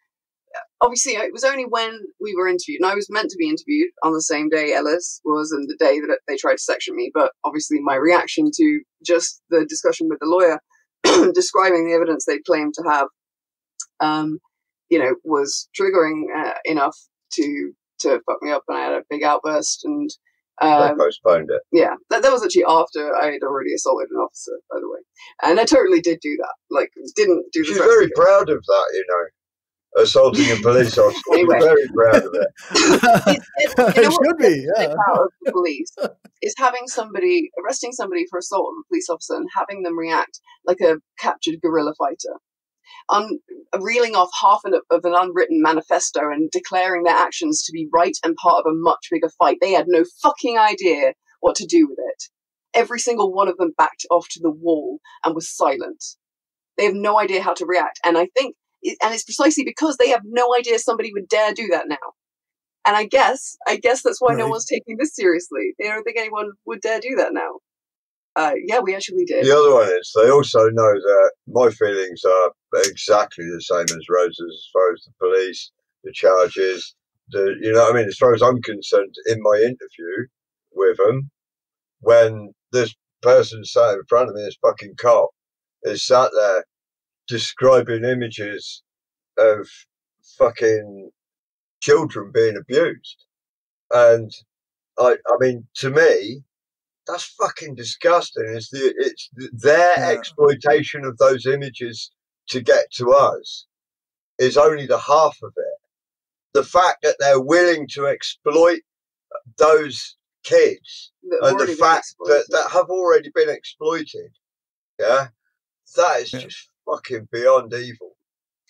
obviously it was only when we were interviewed, and I was meant to be interviewed on the same day Ellis was, and the day that they tried to section me. But obviously, my reaction to just the discussion with the lawyer describing the evidence they claimed to have, um, you know, was triggering uh, enough to to fuck me up, and I had a big outburst and. Um, they postponed it. Yeah, that, that was actually after I had already assaulted an officer, by the way, and I totally did do that. Like, didn't do. She's very proud of that, you know assaulting a police officer. anyway. I'm very proud of it. it, it, you know should be, yeah. the police is having somebody arresting somebody for assault on a police officer and having them react like a captured guerrilla fighter. On reeling off half an, of an unwritten manifesto and declaring their actions to be right and part of a much bigger fight. They had no fucking idea what to do with it. Every single one of them backed off to the wall and was silent. They have no idea how to react. And I think and it's precisely because they have no idea somebody would dare do that now. And I guess, I guess that's why right. no one's taking this seriously. They don't think anyone would dare do that now. Uh, yeah, we actually did. The other one is they also know that my feelings are exactly the same as Rose's as far as the police, the charges, the you know, I mean, as far as I'm concerned, in my interview with them, when this person sat in front of me, this fucking cop, is sat there describing images of fucking children being abused. And I, I mean, to me, that's fucking disgusting. It's the it's their yeah. exploitation of those images to get to us is only the half of it. The fact that they're willing to exploit those kids and the fact that, that have already been exploited, yeah, that is yeah. just fucking beyond evil.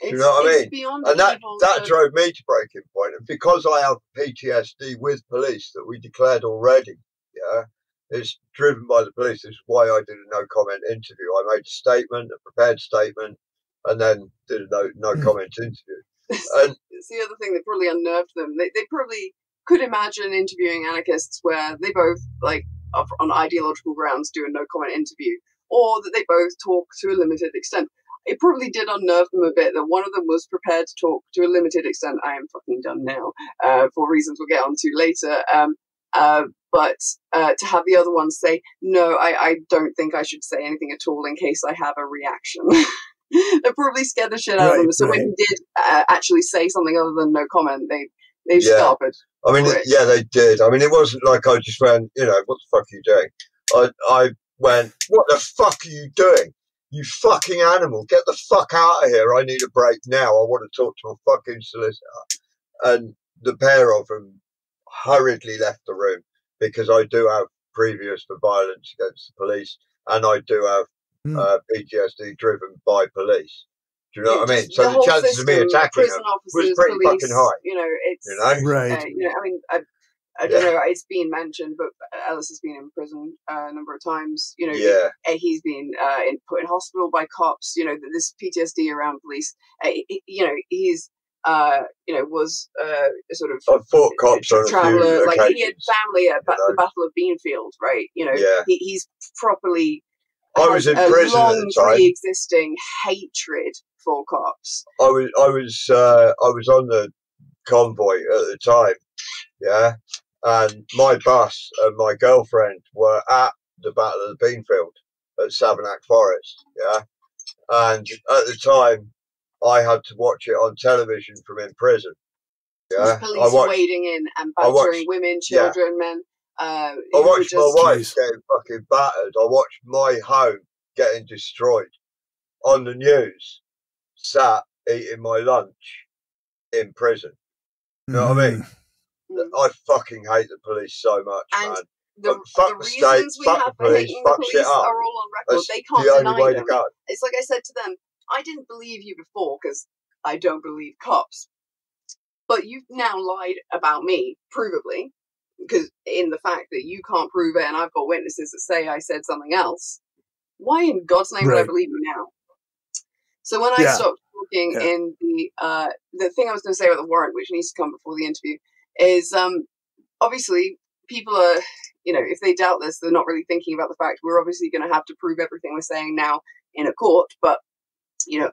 It's, you know what I mean? and that that drove me to breaking point. And because I have PTSD with police that we declared already, yeah, it's driven by the police. This is why I did a no comment interview. I made a statement, a prepared statement, and then did a no no hmm. comment interview. And it's the other thing that probably unnerved them. They they probably could imagine interviewing anarchists where they both like on ideological grounds do a no comment interview, or that they both talk to a limited extent it probably did unnerve them a bit that one of them was prepared to talk to a limited extent. I am fucking done now, uh, for reasons we'll get onto later. Um, uh, but uh, to have the other one say, no, I, I don't think I should say anything at all in case I have a reaction. that probably scared the shit out right, of them. So right. when he did uh, actually say something other than no comment, they they yeah. started. I mean, yeah, they did. I mean, it wasn't like I just went, you know, what the fuck are you doing? I I went, what the fuck are you doing? you fucking animal, get the fuck out of here. I need a break now. I want to talk to a fucking solicitor. And the pair of them hurriedly left the room because I do have previous for violence against the police and I do have mm. uh, PTSD driven by police. Do you know yeah, what I mean? So the, the chances of me attacking her was pretty police, fucking high. You know, it's you know, right? Uh, you know, I mean, I, I don't yeah. know. It's been mentioned, but Ellis has been in prison uh, a number of times. You know, yeah. he's been uh, in, put in hospital by cops. You know, this PTSD around police. Uh, you know, he's uh, you know, was uh, sort of I fought cops on traveler. like he had family at you know? the Battle of Beanfield, right? You know, yeah. he, he's properly. I was in prison long at the time. pre-existing hatred for cops. I was, I was, uh, I was on the convoy at the time, yeah, and my bus and my girlfriend were at the Battle of the Beanfield at Savernake Forest, yeah, and at the time I had to watch it on television from in prison. Yeah, police watched, wading in and battering watched, women, children, yeah. men. Uh, I watched just, my wife getting fucking battered. I watched my home getting destroyed on the news. Sat eating my lunch in prison. You know mm. what I mean? Mm. I fucking hate the police so much, and man. The, fuck the, the reasons we have for police, hating the police are all on record. That's they can't the deny them. It's like I said to them, I didn't believe you before because I don't believe cops. But you've now lied about me, provably, because in the fact that you can't prove it and I've got witnesses that say I said something else. Why in God's name right. would I believe you now? So when I yeah. stopped talking yeah. in the uh, the thing I was going to say about the warrant, which needs to come before the interview, is um, obviously people are you know if they doubt this, they're not really thinking about the fact we're obviously going to have to prove everything we're saying now in a court, but you know,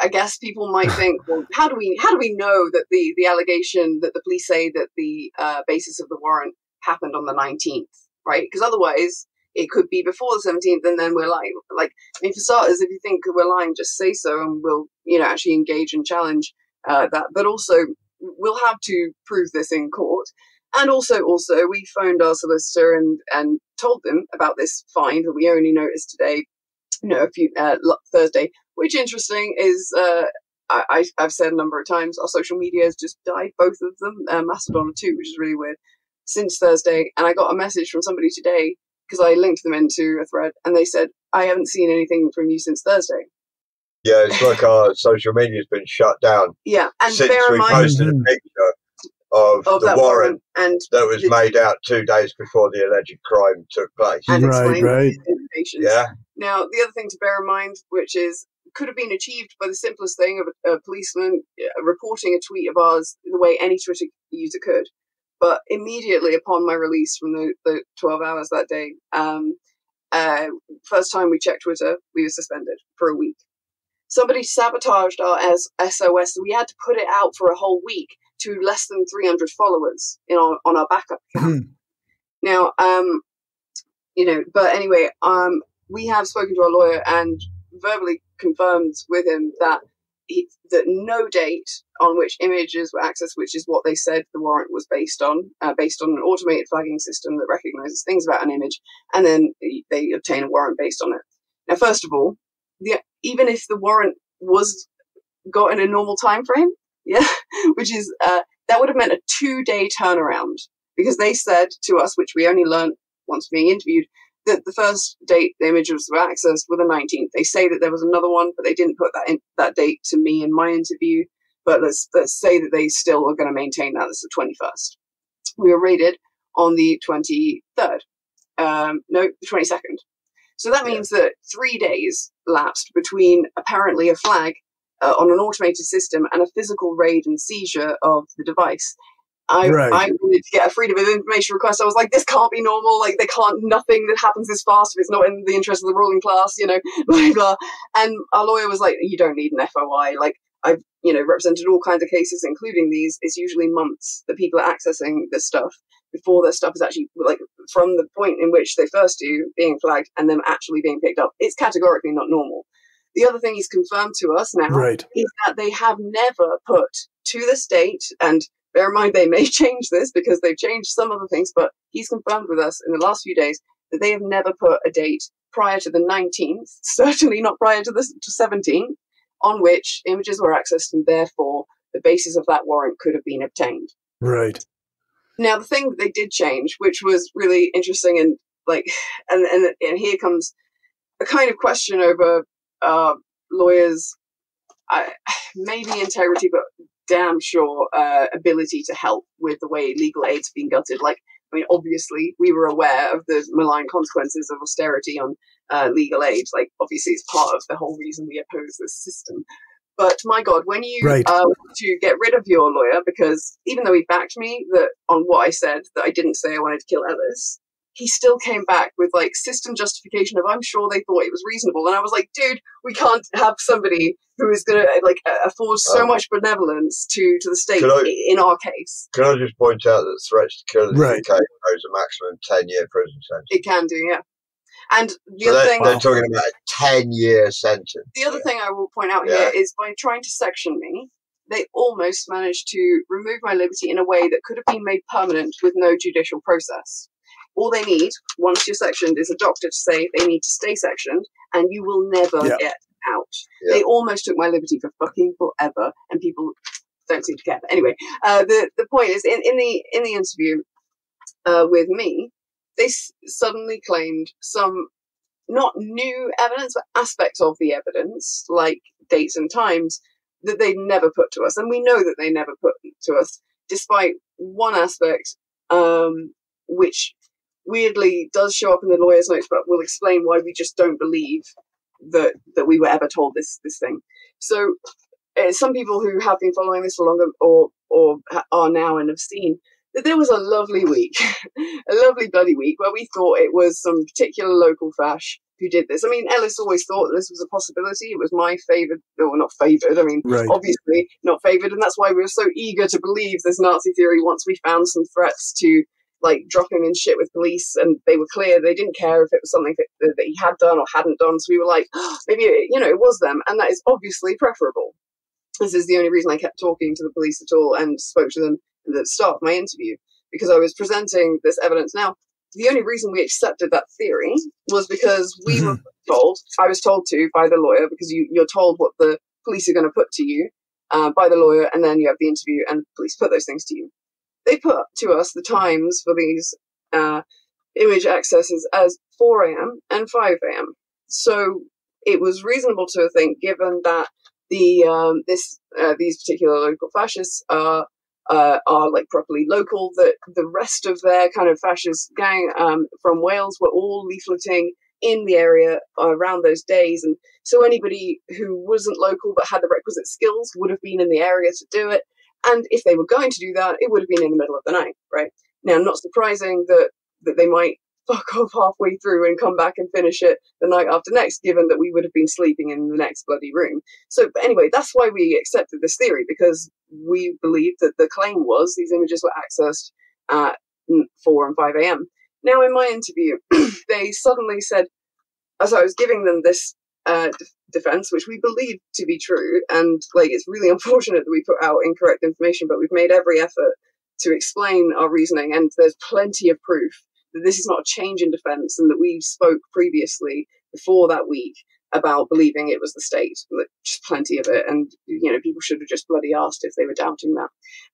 I guess people might think, well, how do we how do we know that the the allegation that the police say that the uh, basis of the warrant happened on the nineteenth, right? Because otherwise, it could be before the seventeenth, and then we're lying. Like, I mean, for starters, if you think we're lying, just say so, and we'll you know actually engage and challenge uh, that. But also, we'll have to prove this in court. And also, also, we phoned our solicitor and and told them about this find that we only noticed today. You know, a few uh, Thursday which interesting is uh, I, have said a number of times our social media has just died, both of them, uh, Mastodon too, which is really weird, since Thursday. And I got a message from somebody today because I linked them into a thread, and they said I haven't seen anything from you since Thursday. Yeah, it's like our social media has been shut down. Yeah, and since bear we in mind, posted a picture of, of the warrant, warrant, and that was made out two days before the alleged crime took place. And right, right. Yeah. Now, the other thing to bear in mind, which is could have been achieved by the simplest thing of a, a policeman uh, reporting a tweet of ours the way any Twitter user could. But immediately upon my release from the, the 12 hours that day, um, uh, first time we checked Twitter, we were suspended for a week. Somebody sabotaged our SOS. We had to put it out for a whole week to less than 300 followers in our, on our backup account. Now, um, you know, but anyway, um, we have spoken to our lawyer and verbally confirmed with him that he, that no date on which images were accessed, which is what they said the warrant was based on, uh, based on an automated flagging system that recognizes things about an image, and then they obtain a warrant based on it. Now, first of all, the, even if the warrant was got in a normal time frame, yeah, which is uh, that would have meant a two-day turnaround because they said to us, which we only learned once being interviewed, the, the first date the images were accessed were the 19th. They say that there was another one, but they didn't put that in, that date to me in my interview. But let's let's say that they still are going to maintain that as the 21st. We were raided on the 23rd. Um, no, the 22nd. So that means yeah. that three days lapsed between apparently a flag uh, on an automated system and a physical raid and seizure of the device. I, right. I wanted to get a freedom of information request. I was like, this can't be normal. Like, they can't, nothing that happens this fast if it's not in the interest of the ruling class, you know, blah, blah. And our lawyer was like, you don't need an FOI. Like, I've, you know, represented all kinds of cases, including these. It's usually months that people are accessing this stuff before their stuff is actually, like, from the point in which they first do being flagged and then actually being picked up. It's categorically not normal. The other thing he's confirmed to us now right. is that they have never put to the state, and Bear in mind, they may change this because they've changed some of the things, but he's confirmed with us in the last few days that they have never put a date prior to the 19th, certainly not prior to the 17th, on which images were accessed and therefore the basis of that warrant could have been obtained. Right. Now, the thing that they did change, which was really interesting and like, and, and, and here comes a kind of question over uh, lawyers, maybe integrity, but damn sure uh, ability to help with the way legal aid's been gutted. Like, I mean, obviously, we were aware of the malign consequences of austerity on uh, legal aid. Like, obviously, it's part of the whole reason we oppose this system. But my God, when you right. uh, to get rid of your lawyer, because even though he backed me that on what I said that I didn't say I wanted to kill Ellis, he still came back with like system justification of I'm sure they thought it was reasonable, and I was like, dude, we can't have somebody who is going to like afford so um, much benevolence to to the state I, in our case. Can I just point out that threats to kill in right. the UK pose a maximum ten year prison sentence? It can do, yeah. And the so other they're, thing they're talking about a ten year sentence. The other thing I will point out yeah. here is by trying to section me, they almost managed to remove my liberty in a way that could have been made permanent with no judicial process. All they need, once you're sectioned, is a doctor to say they need to stay sectioned, and you will never yeah. get out. Yeah. They almost took my liberty for fucking forever, and people don't seem to care. But anyway, uh, the the point is, in, in the in the interview uh, with me, they s- suddenly claimed some not new evidence, but aspects of the evidence, like dates and times, that they never put to us. And we know that they never put to us, despite one aspect, um, which weirdly does show up in the lawyer's notes, but will explain why we just don't believe that that we were ever told this this thing. So, uh, some people who have been following this for longer, or or are now and have seen that there was a lovely week, a lovely bloody week where we thought it was some particular local fash who did this. I mean, Ellis always thought this was a possibility. It was my favoured, or not favoured. I mean, right. obviously not favoured, and that's why we were so eager to believe this Nazi theory once we found some threats to like dropping in shit with police, and they were clear they didn't care if it was something that, that he had done or hadn't done. So we were like, oh, maybe it, you know it was them, and that is obviously preferable. This is the only reason I kept talking to the police at all and spoke to them at the start of my interview because I was presenting this evidence. Now, the only reason we accepted that theory was because we mm-hmm. were told, I was told to by the lawyer, because you, you're told what the police are going to put to you uh, by the lawyer, and then you have the interview, and the police put those things to you. They put to us the times for these uh, image accesses as 4 a.m. and 5 a.m. So it was reasonable to think, given that the um, this uh, these particular local fascists are uh, are like properly local. That the rest of their kind of fascist gang um, from Wales were all leafleting in the area around those days, and so anybody who wasn't local but had the requisite skills would have been in the area to do it. And if they were going to do that, it would have been in the middle of the night, right? Now, not surprising that that they might fuck off halfway through and come back and finish it the night after next, given that we would have been sleeping in the next bloody room. So, anyway, that's why we accepted this theory because we believed that the claim was these images were accessed at 4 and 5 a.m. Now, in my interview, they suddenly said, as I was giving them this uh, defense, which we believe to be true, and like it's really unfortunate that we put out incorrect information, but we've made every effort to explain our reasoning, and there's plenty of proof that this is not a change in defence and that we spoke previously before that week about believing it was the state, just plenty of it, and you know people should have just bloody asked if they were doubting that.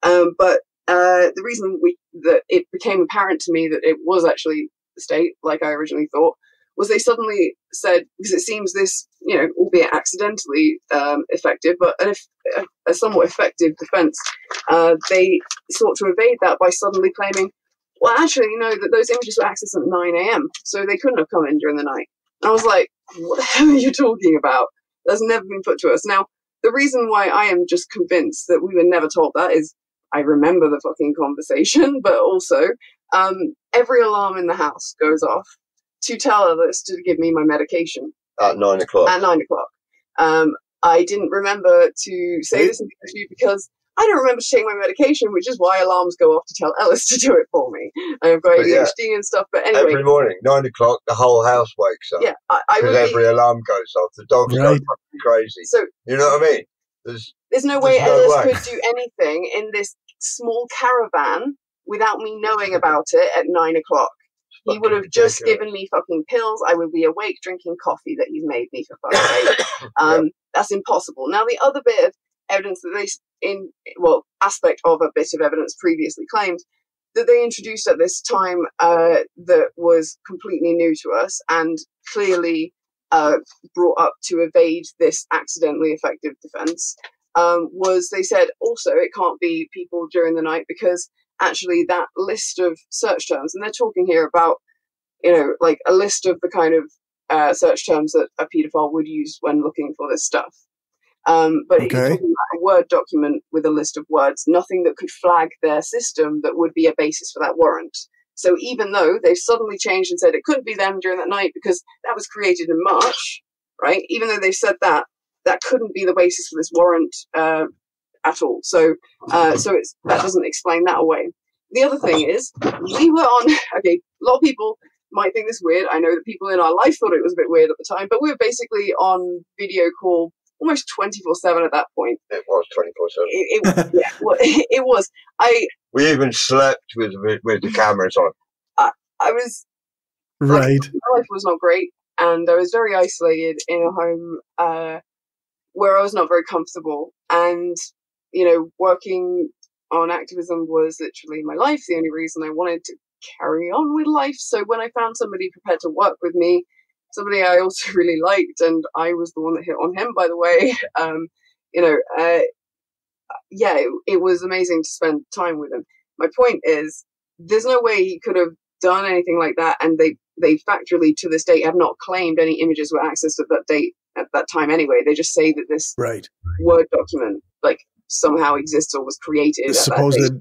Um, but uh, the reason we that it became apparent to me that it was actually the state, like I originally thought, was they suddenly said because it seems this, you know, albeit accidentally um, effective, but an, a, a somewhat effective defence, uh, they sought to evade that by suddenly claiming well, actually, you know, that those images were accessed at 9 a.m., so they couldn't have come in during the night. And I was like, what the hell are you talking about? That's never been put to us. Now, the reason why I am just convinced that we were never told that is I remember the fucking conversation, but also um, every alarm in the house goes off to tell Ellis to give me my medication. At nine o'clock. At nine o'clock. Um, I didn't remember to say this in the interview because I don't remember taking my medication, which is why alarms go off to tell Ellis to do it for me. I've got ADHD yeah, and stuff, but anyway. Every morning, nine o'clock, the whole house wakes up. Yeah, I, Because every alarm goes off. The dogs right. go crazy. So, you know what I mean? There's, there's no way there's Ellis way. could do anything in this small caravan without me knowing about it at nine o'clock. He would have just ridiculous. given me fucking pills. I would be awake drinking coffee that he's made me for fuck's sake. Um, yep. That's impossible. Now, the other bit of evidence that they in well aspect of a bit of evidence previously claimed that they introduced at this time uh, that was completely new to us and clearly uh, brought up to evade this accidentally effective defense um, was they said also it can't be people during the night because actually that list of search terms, and they're talking here about, you know, like a list of the kind of uh, search terms that a paedophile would use when looking for this stuff. Um, but okay. a Word document with a list of words, nothing that could flag their system that would be a basis for that warrant. So even though they've suddenly changed and said it couldn't be them during that night because that was created in March, right? Even though they've said that, that couldn't be the basis for this warrant uh, at all. So, uh, so it's that doesn't explain that away. The other thing is, we were on. Okay, a lot of people might think this weird. I know that people in our life thought it was a bit weird at the time, but we were basically on video call almost twenty four seven at that point. It was twenty four seven. It, yeah, well, it was. I. We even slept with with the cameras on. I, I was. Right. Like, my life was not great, and I was very isolated in a home uh, where I was not very comfortable, and you know, working on activism was literally my life, the only reason I wanted to carry on with life. So when I found somebody prepared to work with me, somebody I also really liked, and I was the one that hit on him, by the way, um, you know, uh, yeah, it, it was amazing to spend time with him. My point is, there's no way he could have done anything like that, and they they factually to this date have not claimed any images were accessed at that date at that time anyway. They just say that this right. word document like somehow exists or was created. Supposed.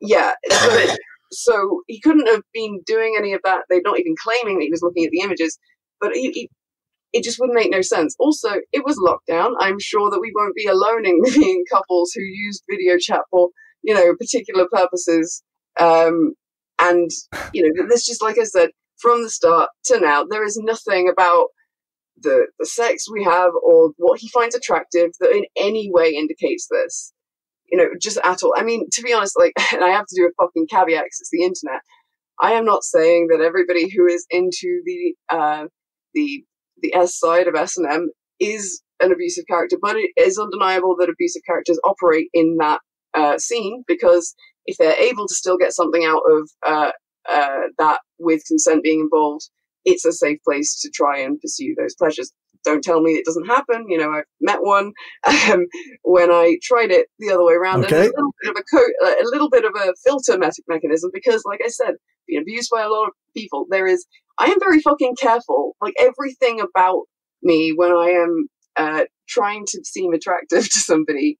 Yeah. So, so, he couldn't have been doing any of that. They're not even claiming that he was looking at the images, but he, he, it just wouldn't make no sense. Also, it was lockdown. I'm sure that we won't be alone in being couples who used video chat for, you know, particular purposes. Um, and, you know, this just, like I said, from the start to now, there is nothing about the, the sex we have or what he finds attractive that in any way indicates this. You know, just at all. I mean, to be honest, like, and I have to do a fucking caveat because it's the internet. I am not saying that everybody who is into the uh, the the S side of S and M is an abusive character, but it is undeniable that abusive characters operate in that uh, scene because if they're able to still get something out of uh, uh, that with consent being involved, it's a safe place to try and pursue those pleasures. Don't tell me it doesn't happen. You know, I've met one um, when I tried it the other way around. Okay. a little bit of a, co- a little bit of a filter me- mechanism because, like I said, being abused by a lot of people, there is. I am very fucking careful. Like everything about me when I am uh, trying to seem attractive to somebody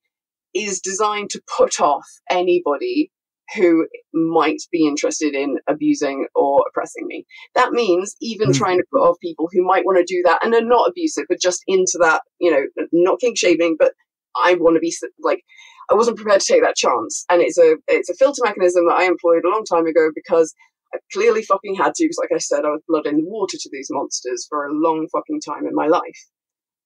is designed to put off anybody who might be interested in abusing or oppressing me. That means even mm. trying to put off people who might want to do that and are not abusive, but just into that, you know, not kink shaming, but I want to be like, I wasn't prepared to take that chance. And it's a, it's a filter mechanism that I employed a long time ago because I clearly fucking had to, because like I said, I was blood in the water to these monsters for a long fucking time in my life.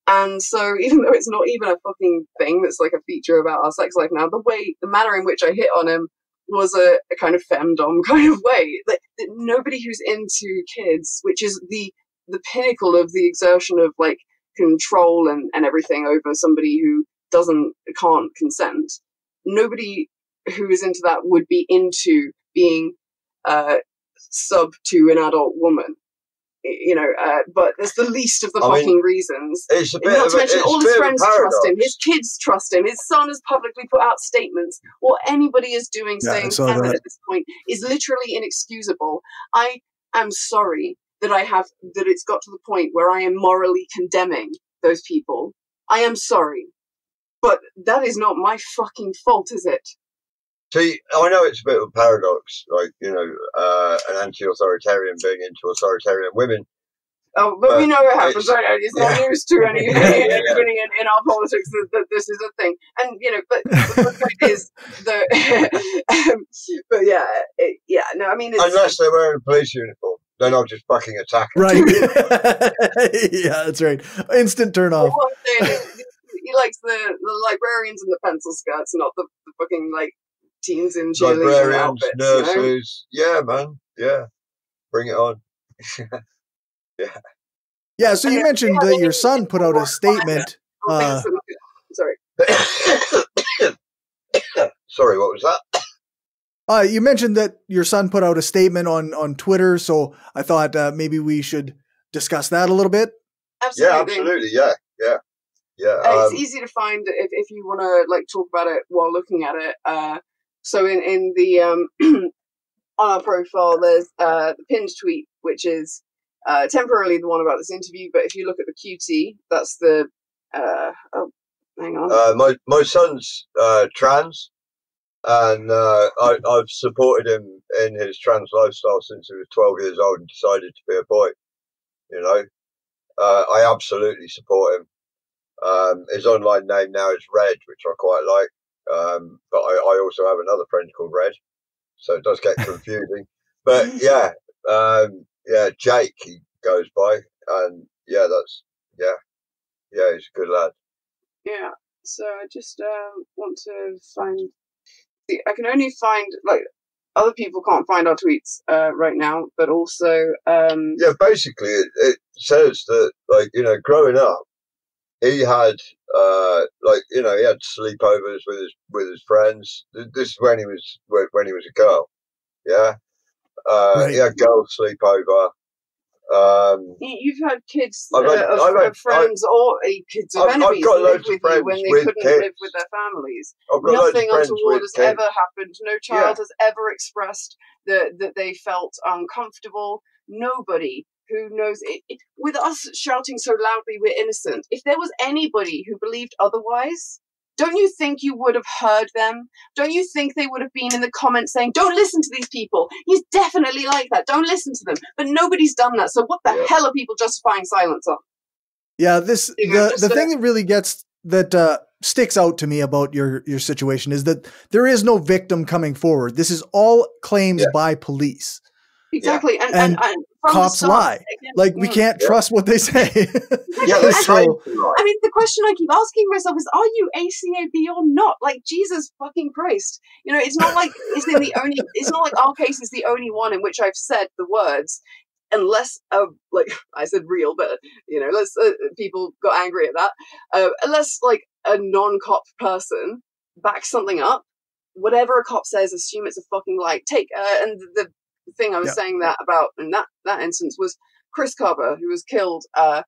And so, even though it's not even a fucking thing that's like a feature about our sex life now, the way, the manner in which I hit on him was a, a kind of femdom kind of way. That, that nobody who's into kids, which is the the pinnacle of the exertion of like control and, and everything over somebody who doesn't can't consent. Nobody who is into that would be into being uh, sub to an adult woman you know, uh, but that's the least of the I fucking mean, reasons. It's a bit Not to mention, all his friends trust him, his kids trust him, his son has publicly put out statements. What anybody is doing, yeah, saying Cameron at this point, is literally inexcusable. I am sorry that I have that it's got to the point where I am morally condemning those people. I am sorry, but that is not my fucking fault, is it? See, I know it's a bit of a paradox, like, you know, uh, an anti authoritarian being into authoritarian women. Oh, but, but we know it happens. It's, right? it's not news to any, yeah, yeah, anybody in, in, our politics that, that, this is a thing. And, you know, but the point is the. um, but yeah, it, yeah, no, I mean. Unless they're wearing a police uniform. Then I'll just fucking attack them. Right. yeah, that's right. Instant turn off. he likes the, the librarians in the pencil skirts, not the, the fucking, like, teens in cheerleader outfits. Nurses. You know? Yeah, man. Yeah. Bring it on. yeah. Yeah, so you mentioned that your son put out a statement. Uh, Sorry. Sorry, what was that? Uh, you mentioned that your son put out a statement on on Twitter, so I thought uh, maybe we should discuss that a little bit. Absolutely. Yeah, absolutely. Yeah, yeah, yeah. Uh, um, it's easy to find if, if you want to like talk about it while looking at it. So in in the um, on our profile, there's uh, the pinned tweet, which is uh, temporarily the one about this interview. But if you look at the QT, that's the uh, oh, hang on. Uh, my my son's uh, trans, and uh, I, I've supported him in his trans lifestyle since he was 12 years old and decided to be a boy. You know, uh, I absolutely support him. Um, his online name now is Red, which I quite like. Um, but I, I, also have another friend called Red, so it does get confusing. but yeah, um, yeah, Jake he goes by, and yeah, that's yeah, yeah, he's a good lad. Yeah. So I just uh, want to find. I can only find like other people can't find our tweets uh, right now, but also um, yeah, basically it, it says that like you know, growing up, he had uh, like you know he had sleepovers with his with his friends. This is when he was when he was a girl. Yeah, uh, right. he had girls sleepover. Um, You've had kids uh, had, of, had, of, friends I've, or uh, kids of I've, enemies I've live with you when they couldn't kids. live with their families. Nothing untoward has kids. ever happened. No child yeah. has ever expressed that that they felt uncomfortable. Nobody who knows? It, it, with us shouting so loudly we're innocent. If there was anybody who believed otherwise don't you think you would have heard them? Don't you think they would have been in the comments saying don't listen to these people. He's definitely like that. Don't listen to them. But nobody's done that. So what the yeah. hell are people justifying silence on? Yeah this the, the thing that really gets that uh, sticks out to me about your your situation is that there is no victim coming forward. This is all claims yeah. by police. Exactly, yeah. and, and, and, and cops lie. Again, like we can't yeah. trust what they say. yeah, that's so, I mean, the question I keep asking myself is: Are you ACAB or not? Like Jesus fucking Christ! You know, it's not like it's the only. It's not like our case is the only one in which I've said the words. Unless, uh, like I said, real, but you know, let's uh, people got angry at that. Uh, unless, like a non-cop person backs something up, whatever a cop says, assume it's a fucking lie. Take uh, and the the thing I was yep. saying that about in that that instance was Chris Kaba, who was killed uh,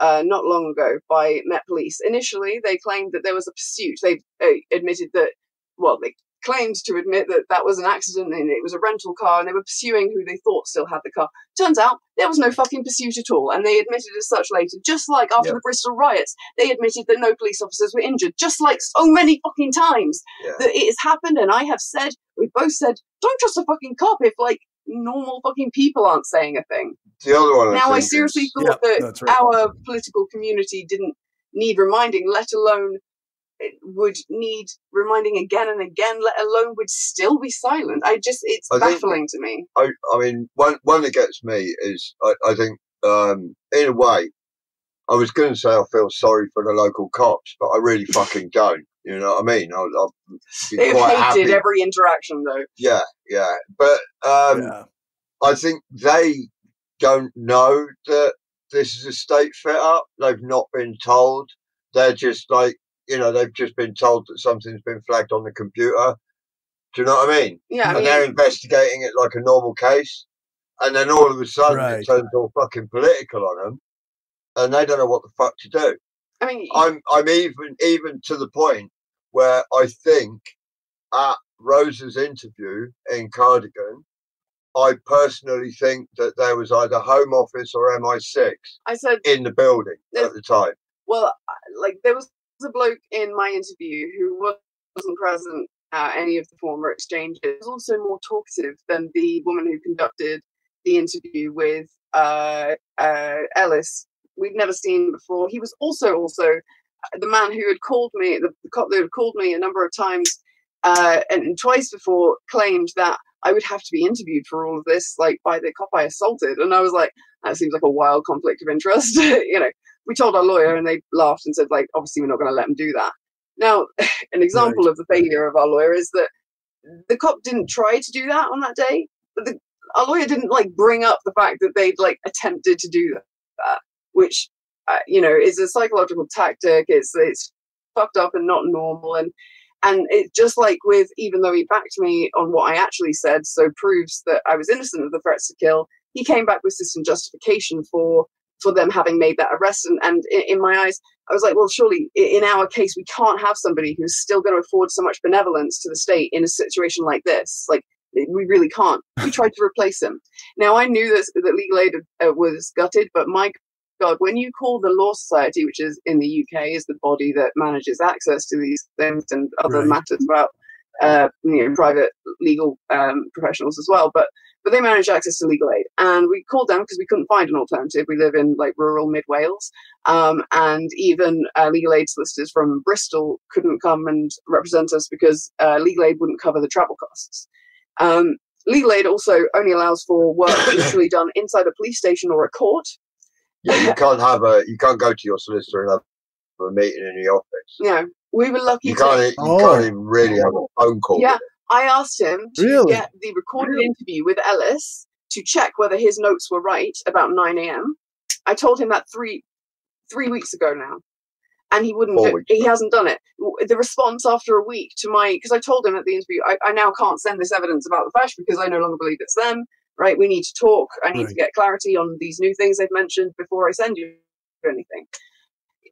uh, not long ago by Met Police. Initially, they claimed that there was a pursuit. They uh, admitted that, well, they claimed to admit that that was an accident and it was a rental car and they were pursuing who they thought still had the car. Turns out there was no fucking pursuit at all and they admitted as such later. Just like after yep. the Bristol riots, they admitted that no police officers were injured. Just like so many fucking times yeah. that it has happened and I have said, we both said, don't trust a fucking cop if like normal fucking people aren't saying a thing. The other one. now, I, I seriously is, thought yeah, that right. our political community didn't need reminding, let alone it would need reminding again and again, let alone would still be silent. I just, it's I baffling to me. I, I mean, one, one that gets me is, I, I think, um, in a way, I was going to say I feel sorry for the local cops, but I really fucking don't. You know what I mean? I, I've They've hated happy. every interaction, though. Yeah, yeah. But um, yeah. I think they don't know that this is a state fit up. They've not been told. They're just like, you know, they've just been told that something's been flagged on the computer. Do you know what I mean? Yeah. And I mean, they're investigating it like a normal case. And then all of a sudden right. it turns all fucking political on them. And they don't know what the fuck to do. I mean, I'm I'm even even to the point where I think at Rose's interview in Cardigan, I personally think that there was either Home Office or MI6 I said in the building at the time. Well, like there was a bloke in my interview who wasn't present at any of the former exchanges. Was also more talkative than the woman who conducted the interview with uh, uh, Ellis. We'd never seen before. He was also also the man who had called me, the, cop that had called me a number of times uh, and, and, twice before, claimed that I would have to be interviewed for all of this, like by the cop I assaulted. And I was like, that seems like a wild conflict of interest. you know, we told our lawyer, and they laughed and said, like, obviously we're not going to let him do that. Now, an example right. of the failure of our lawyer is that the cop didn't try to do that on that day, but the, our lawyer didn't like bring up the fact that they'd like attempted to do that, which uh, you know, is a psychological tactic. It's it's fucked up and not normal. And and it just like with even though he backed me on what I actually said, so proves that I was innocent of the threats to kill. He came back with system justification for for them having made that arrest. And, and in, in my eyes, I was like, well, surely in our case, we can't have somebody who's still going to afford so much benevolence to the state in a situation like this. Like, we really can't. We tried to replace him. Now, I knew that, that legal aid uh, was gutted, but my God, when you call the Law Society, which is in the UK, is the body that manages access to these things and other right. matters about uh, you know private legal um, professionals as well, but but they manage access to legal aid. And we called them because we couldn't find an alternative. We live in like rural mid Wales, um, and even uh, legal aid solicitors from Bristol couldn't come and represent us because uh, legal aid wouldn't cover the travel costs. Um, legal aid also only allows for work usually done inside a police station or a court. Yeah, you can't have a you can't go to your solicitor and have a meeting in the office. Yeah, we were lucky. You can't. You oh. can't even really have a phone call. Yeah, I asked him to really? get the recorded really? interview with Ellis to check whether his notes were right about 9 a.m. I told him that three three weeks ago now, and he wouldn't. Do, he hasn't done it. The response after a week to my because I told him at the interview I, I, now can't send this evidence about the Feis because I no longer believe it's them. Right? We need to talk. I need right. to get clarity on these new things they've mentioned before I send you anything.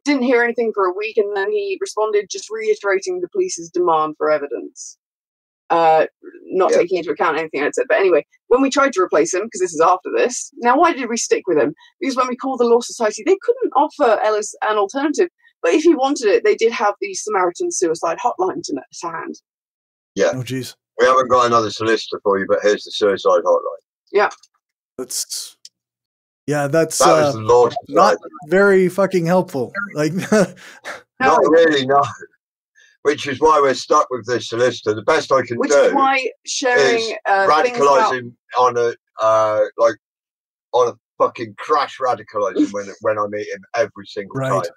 Didn't hear anything for a week, and then he responded just reiterating the police's demand for evidence uh, not yeah. taking into account anything I'd said. But anyway, when we tried to replace him, because this is after this, now why did we stick with him? Because when we called the Law Society, they couldn't offer Ellis an alternative. But if he wanted it, they did have the Samaritan suicide hotline to, to hand. Yeah. Oh, jeez. We haven't got another solicitor for you, but here's the suicide hotline. Yeah. That's. Yeah, that's that uh, not very fucking helpful. Like, not really, no which is why we're stuck with this solicitor. The best I can which do is why sharing is uh, radicalize him on a uh, like on a fucking crash radicalize him when when I meet him every single right. time.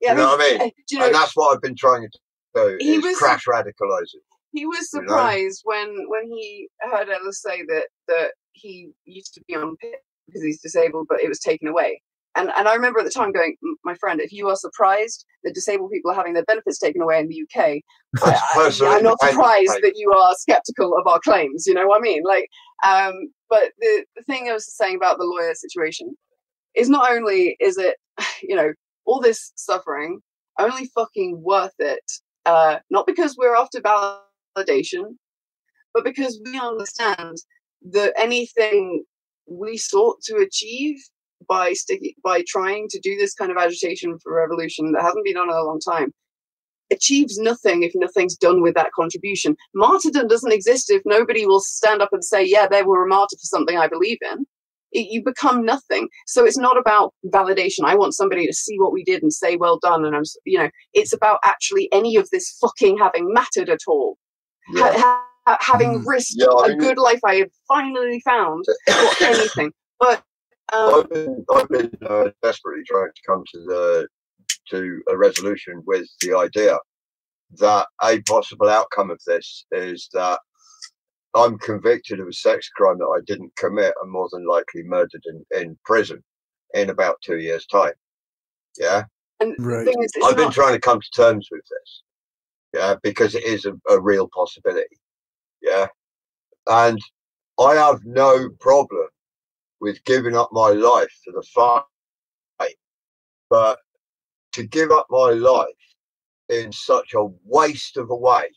Yeah, you know what I mean? Uh, you know, and that's what I've been trying to do. He was crash radicalize him. He was surprised you know? when when he heard Ellis say that that he used to be on PIP because he's disabled, but it was taken away. And, and I remember at the time going, my friend, if you are surprised that disabled people are having their benefits taken away in the UK, I, am not surprised that you are skeptical of our claims. You know what I mean? Like, um, but the, the thing I was saying about the lawyer situation is not only is it, you know, all this suffering only fucking worth it, uh, not because we're after validation, but because we understand that anything we sought to achieve by sticking by trying to do this kind of agitation for revolution that hasn't been done in a long time achieves nothing if nothing's done with that contribution. Martyrdom doesn't exist if nobody will stand up and say, "Yeah, they were a martyr for something I believe in." It, you become nothing. So it's not about validation. I want somebody to see what we did and say, "Well done." And I'm, you know, it's about actually any of this fucking having mattered at all. Yeah. Ha- ha- having mm. risked yeah, I mean, a good life I had finally found for anything. But um, I've been, I've been uh, desperately trying to come to the to a resolution with the idea that a possible outcome of this is that I'm convicted of a sex crime that I didn't commit and more than likely murdered in, in prison in about two years' time. Yeah. And right. Is, I've not... been trying to come to terms with this. Yeah, because it is a, a real possibility. Yeah. And I have no problem with giving up my life for the fight. But to give up my life in such a waste of a way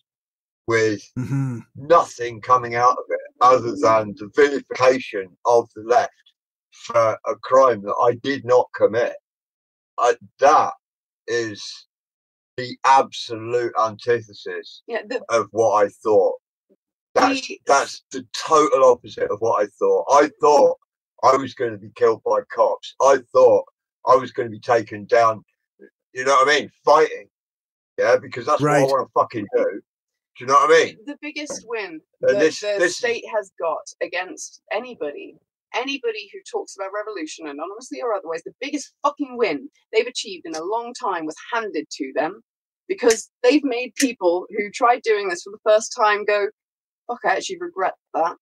with mm-hmm. nothing coming out of it other than the vilification of the left for a crime that I did not commit. Uh, that is the absolute antithesis yeah, the, of what I thought. That's, the, that's the total opposite of what I thought. I thought I was going to be killed by cops. I thought I was going to be taken down. You know what I mean? Fighting. Yeah, because that's right. what I want to fucking do. Do you know what I mean? The biggest win that this, the this... state has got against anybody, anybody who talks about revolution, anonymously or otherwise, the biggest fucking win they've achieved in a long time was handed to them because they've made people who tried doing this for the first time go, fuck, I actually regret that.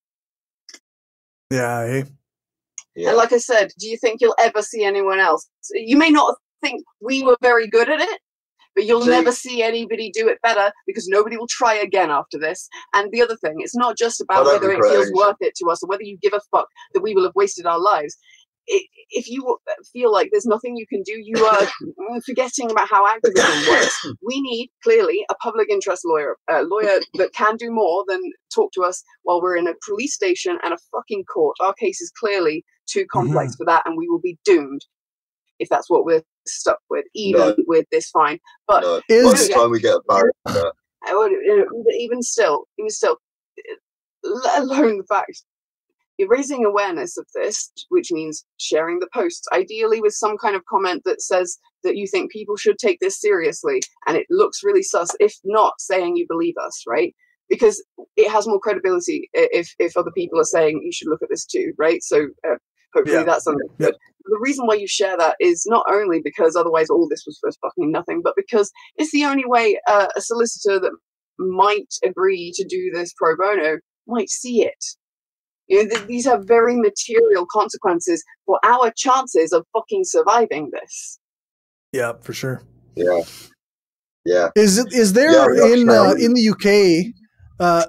Yeah, eh? Yeah. And like I said, do you think you'll ever see anyone else? You may not think we were very good at it, but you'll see, never see anybody do it better because nobody will try again after this. And the other thing, it's not just about whether it feels worth it to us or whether you give a fuck that we will have wasted our lives. If you feel like there's nothing you can do, you are forgetting about how activism works. We need clearly a public interest lawyer, a lawyer that can do more than talk to us while we're in a police station and a fucking court. Our case is clearly too complex mm-hmm. for that, and we will be doomed if that's what we're stuck with, even no. with this fine. But no. is, by the time we get a even still, even still, let alone the fact raising awareness of this, which means sharing the posts, ideally with some kind of comment that says that you think people should take this seriously and it looks really sus, if not saying you believe us, right? Because it has more credibility if, if other people are saying you should look at this too, right? So uh, hopefully yeah. that's something yeah. good. The reason why you share that is not only because otherwise all this was for fucking nothing, but because it's the only way uh, a solicitor that might agree to do this pro bono might see it you know, th- these have very material consequences for our chances of fucking surviving this. Yeah, for sure. Yeah. Yeah. Is it is there yeah, in uh, in the UK uh,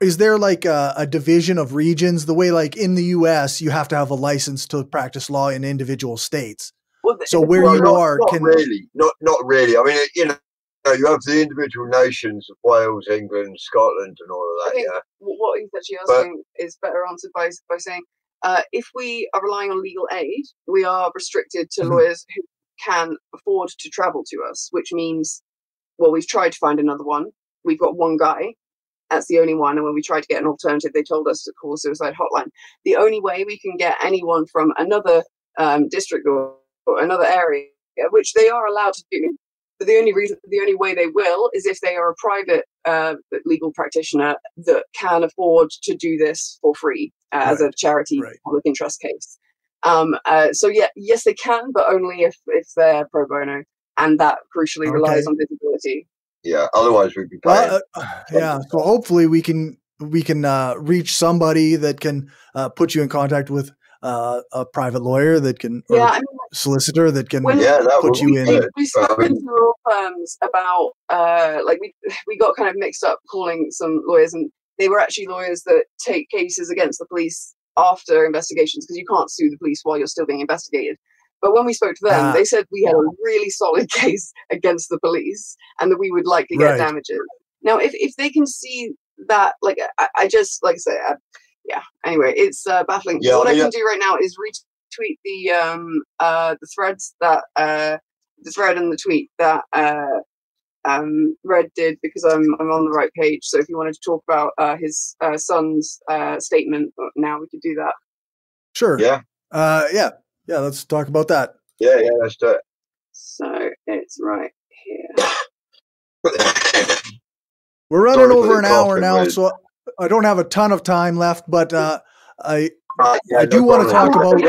is there like a, a, division of regions the way like in the US you have to have a license to practice law in individual states? Well, so where well, you not, are not can really not not really. I mean, you know, you have the individual nations of Wales, England, Scotland, and all of that. yeah. What he's actually asking but, is better answered by by saying, uh, if we are relying on legal aid, we are restricted to mm-hmm. lawyers who can afford to travel to us, which means, well, we've tried to find another one. We've got one guy. That's the only one. And when we tried to get an alternative, they told us to call suicide hotline. The only way we can get anyone from another um, district or, or another area, which they are allowed to do, but the only reason, the only way they will is if they are a private uh, legal practitioner that can afford to do this for free uh, right. as a charity right. public interest case. Um, uh, so yeah, yes, they can, but only if if they're pro bono, and that crucially okay. relies on visibility. Yeah, otherwise we'd be well, uh, yeah, so hopefully we can we can uh, reach somebody that can uh, put you in contact with uh, a private lawyer that can, yeah, I mean, solicitor that can when, yeah, that put you in. We spoke to law firms about, uh, like we we got kind of mixed up calling some lawyers, and they were actually lawyers that take cases against the police after investigations because you can't sue the police while you're still being investigated. But when we spoke to them, uh, they said we had a really solid case against the police and that we would likely get right. damages. Now, if, if they can see that, like, I, I just, like I say, I, yeah. Anyway, it's uh, baffling. Yeah, what I, I can do right now is retweet the um uh the threads that uh the thread and the tweet that uh um Red did because I'm I'm on the right page. So if you wanted to talk about uh, his uh, son's uh, statement uh, now, we could do that. Sure. Yeah. Uh, yeah. Yeah. Let's talk about that. Yeah. Yeah. Let's do it. So it's right here. We're running Sorry over an hour now, so I don't have a ton of time left, but uh, I uh, yeah, I do no want to talk about.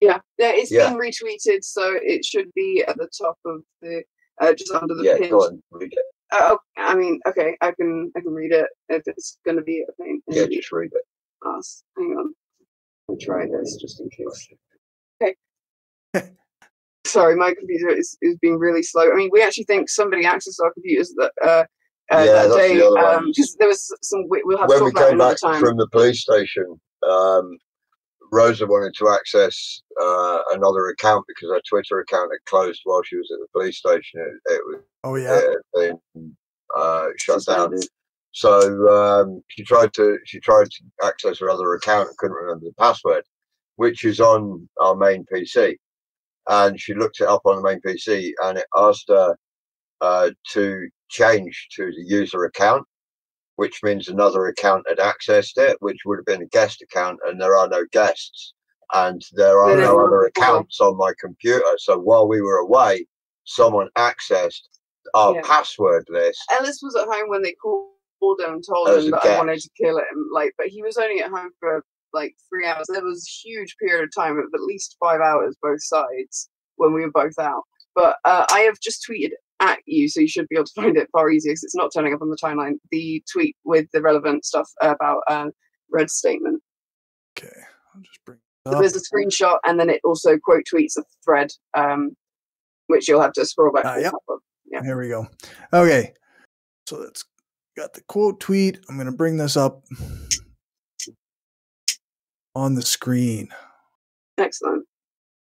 Yeah, yeah, it's yeah. been retweeted, so it should be at the top of the uh, just under the yeah, Go on, read it. Uh, I mean, okay, I can I can read it if it's going to be a thing. Yeah, just read it. Us, hang on. I'll try this just in case. Okay. Sorry, my computer is, is being really slow. I mean, we actually think somebody accessed our computers that uh, uh, yeah, that day because um, there was some. We'll have when to talk we about came back time. from the police station, um, Rosa wanted to access uh, another account because her Twitter account had closed while she was at the police station. It, it was oh yeah, it been uh, shut down. So um, she tried to she tried to access her other account and couldn't remember the password, which is on our main PC. And she looked it up on the main PC, and it asked her uh, to change to the user account, which means another account had accessed it, which would have been a guest account, and there are no guests. And there are no other accounts on my computer. So while we were away, someone accessed our yeah. password list. Ellis was at home when they called him and told him that I wanted to kill him. Like, but he was only at home for like three hours. There was a huge period of time of at least five hours both sides when we were both out. But uh, I have just tweeted at you, so you should be able to find it far easier because it's not turning up on the timeline. The tweet with the relevant stuff about uh, Red's statement. Okay, I'll just bring. So there's a screenshot, and then it also quote tweets a thread, um, which you'll have to scroll back. Uh, yep. Yeah. Here we go. Okay, so that's got the quote tweet. I'm going to bring this up on the screen. Excellent.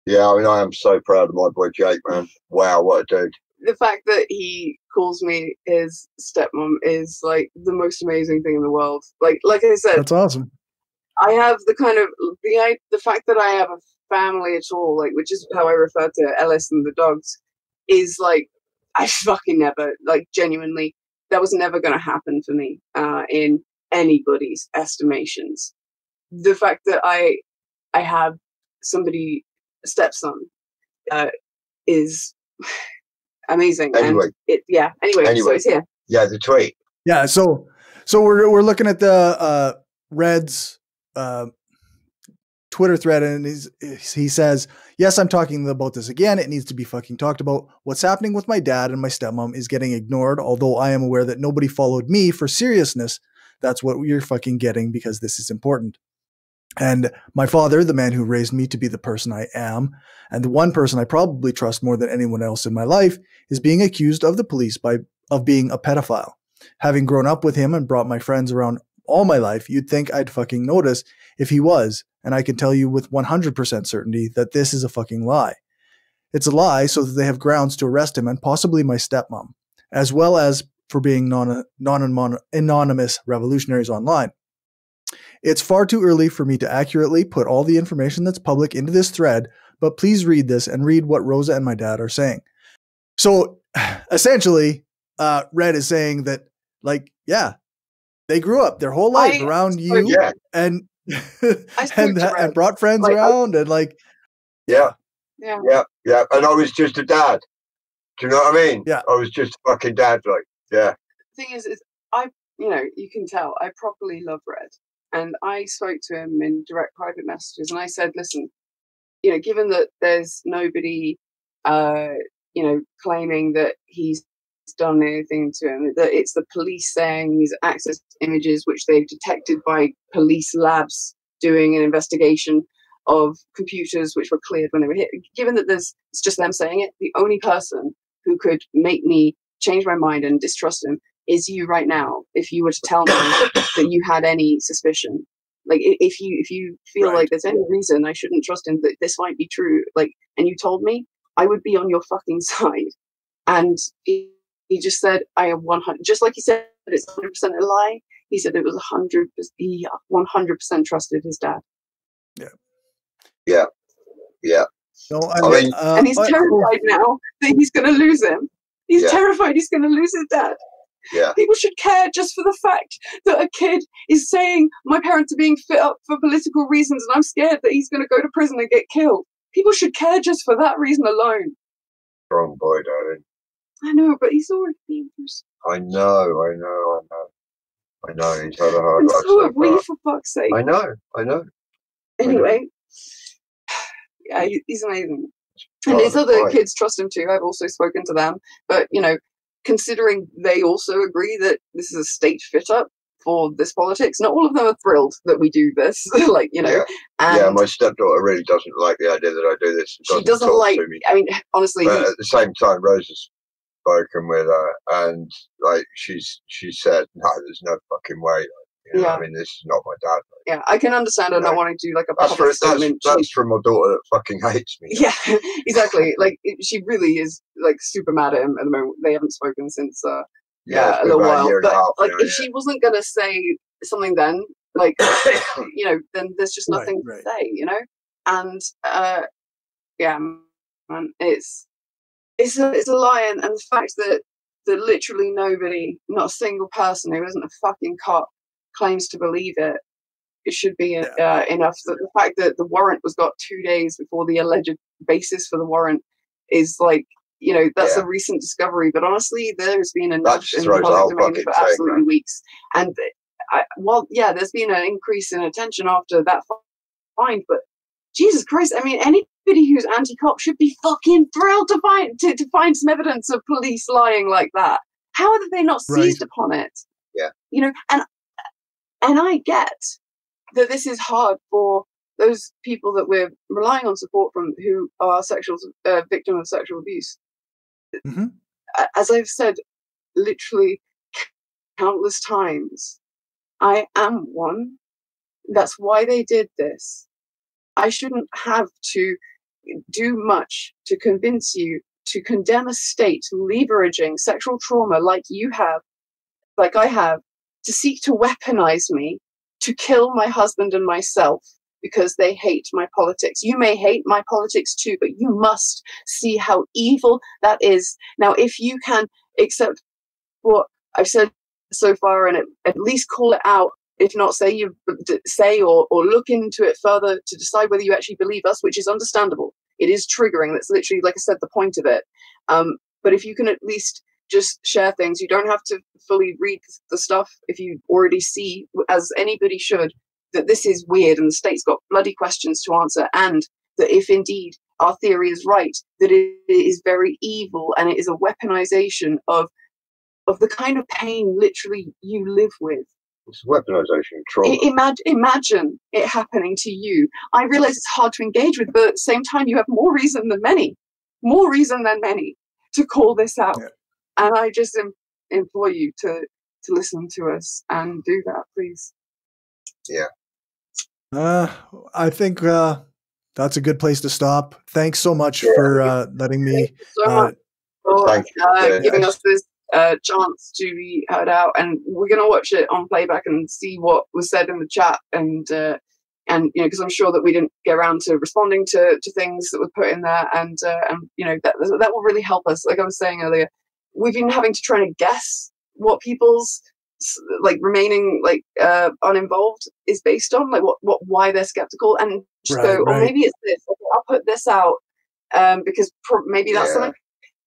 Yeah, I mean, I am so proud of my boy Jake, man. Wow, what a dude. The fact that he calls me his stepmom is like the most amazing thing in the world. Like, like I said, that's awesome. I have the kind of the the fact that I have a family at all, like which is how I refer to Ellis and the dogs, is like I fucking never like genuinely that was never going to happen for me uh, in anybody's estimations. The fact that I I have somebody a stepson uh, is amazing. Anyway, and it yeah. Anyway, anyway, so it's here. Yeah, Detroit. Yeah, so so we're we're looking at the uh, Reds uh, Twitter thread and he's, he says, Yes, I'm talking about this again. It needs to be fucking talked about. What's happening with my dad and my stepmom is getting ignored, although I am aware that nobody followed me for seriousness. That's what you're fucking getting because this is important. And my father, the man who raised me to be the person I am, and the one person I probably trust more than anyone else in my life, is being accused of the police by of being a pedophile. Having grown up with him and brought my friends around all my life, you'd think I'd fucking notice if he was, and I can tell you with 100% certainty that this is a fucking lie. It's a lie so that they have grounds to arrest him and possibly my stepmom, as well as for being non, non anonymous revolutionaries online. It's far too early for me to accurately put all the information that's public into this thread, but please read this and read what Rosa and my dad are saying. So essentially, uh, Red is saying that, like, yeah, they grew up their whole life I, around you yeah. and and, and brought friends like, around I, and like yeah. yeah. Yeah yeah and i was just a dad. Do you know what i mean? Yeah. I was just a fucking dad like yeah. The thing is is i you know you can tell i properly love red and i spoke to him in direct private messages and i said listen you know given that there's nobody uh you know claiming that he's done anything to him. That it's the police saying he's accessed images which they've detected by police labs doing an investigation of computers which were cleared when they were hit. Given that there's it's just them saying it, the only person who could make me change my mind and distrust him is you right now. If you were to tell me that you had any suspicion, like if you if you feel right. like there's any reason I shouldn't trust him that this might be true, like and you told me, I would be on your fucking side. And he just said, I am 100, just like he said, it's 100% a lie. He said it was 100, he 100% trusted his dad. Yeah. Yeah. Yeah. No, I, I mean, uh, and he's terrified now that he's going to lose him. He's yeah. terrified he's going to lose his dad. Yeah. People should care just for the fact that a kid is saying my parents are being fit up for political reasons and I'm scared that he's going to go to prison and get killed. People should care just for that reason alone. Strong boy, darling. I know, but he's already been I know, I know, I know. I know, he's had a hard life. So, have we, for fuck's sake. I know, I know. Anyway, I know. yeah, he's amazing. And his other kids trust him too. I've also spoken to them. But, you know, considering they also agree that this is a state fit up for this politics, not all of them are thrilled that we do this. like, you know. Yeah. yeah. my stepdaughter really doesn't like the idea that I do this. She doesn't like, I mean, honestly. But at the same time, Rose has spoken with her, and like she's she said, no, there's no fucking way. You know, yeah. I mean, this is not my dad. Yeah, I can understand her not wanting to do like a that's public for, statement. That's, that's from my daughter that fucking hates me. Yeah, exactly. like she really is like super mad at him at the moment. They haven't spoken since uh yeah, yeah a little while. A but half, like if she wasn't gonna say something then, like you know, then there's just nothing right, right. to say, you know. And uh yeah, man, it's it's a, it's a lie, and, and the fact that that literally nobody, not a single person who isn't a fucking cop, claims to believe it. It should be uh, enough. That the fact that the warrant was got two days before the alleged basis for the warrant is like you know that's yeah. a recent discovery. But honestly, there's been enough in the public domain for absolutely thing, weeks. And I, well, yeah, there's been an increase in attention after that find, but Jesus Christ, I mean, any anybody who's anti-cop should be fucking thrilled to find to, to find some evidence of police lying like that. How have they not seized right. upon it? Yeah, you know, and and I get that this is hard for those people that we're relying on support from who are sexual uh, victim of sexual abuse. Mm-hmm. As I've said, literally countless times, I am one. That's why they did this. I shouldn't have to do much to convince you to condemn a state leveraging sexual trauma like you have, like I have, to seek to weaponize me to kill my husband and myself because they hate my politics. You may hate my politics too, but you must see how evil that is. Now, if you can accept what I've said so far and at least call it out if not say you say or, or look into it further to decide whether you actually believe us which is understandable it is triggering that's literally like i said the point of it um, but if you can at least just share things you don't have to fully read the stuff if you already see as anybody should that this is weird and the state's got bloody questions to answer and that if indeed our theory is right that it is very evil and it is a weaponization of of the kind of pain literally you live with it's weaponization trauma. Imagine, imagine it happening to you. I realize it's hard to engage with, but at the same time, you have more reason than many, more reason than many to call this out. Yeah. And I just Im- implore you to to listen to us and do that, please. Yeah. Uh, I think uh, that's a good place to stop. Thanks so much yeah. for uh, letting me. So uh, for uh, giving us this uh, chance to be heard out, and we're gonna watch it on playback and see what was said in the chat, and uh, and you know because I'm sure that we didn't get around to responding to to things that were put in there, and uh, and you know that that will really help us. Like I was saying earlier, we've been having to try to guess what people's like remaining like uh uninvolved is based on like what what why they're skeptical and just right, go right. or maybe it's this okay, i'll put this out um because pro- maybe that's yeah. something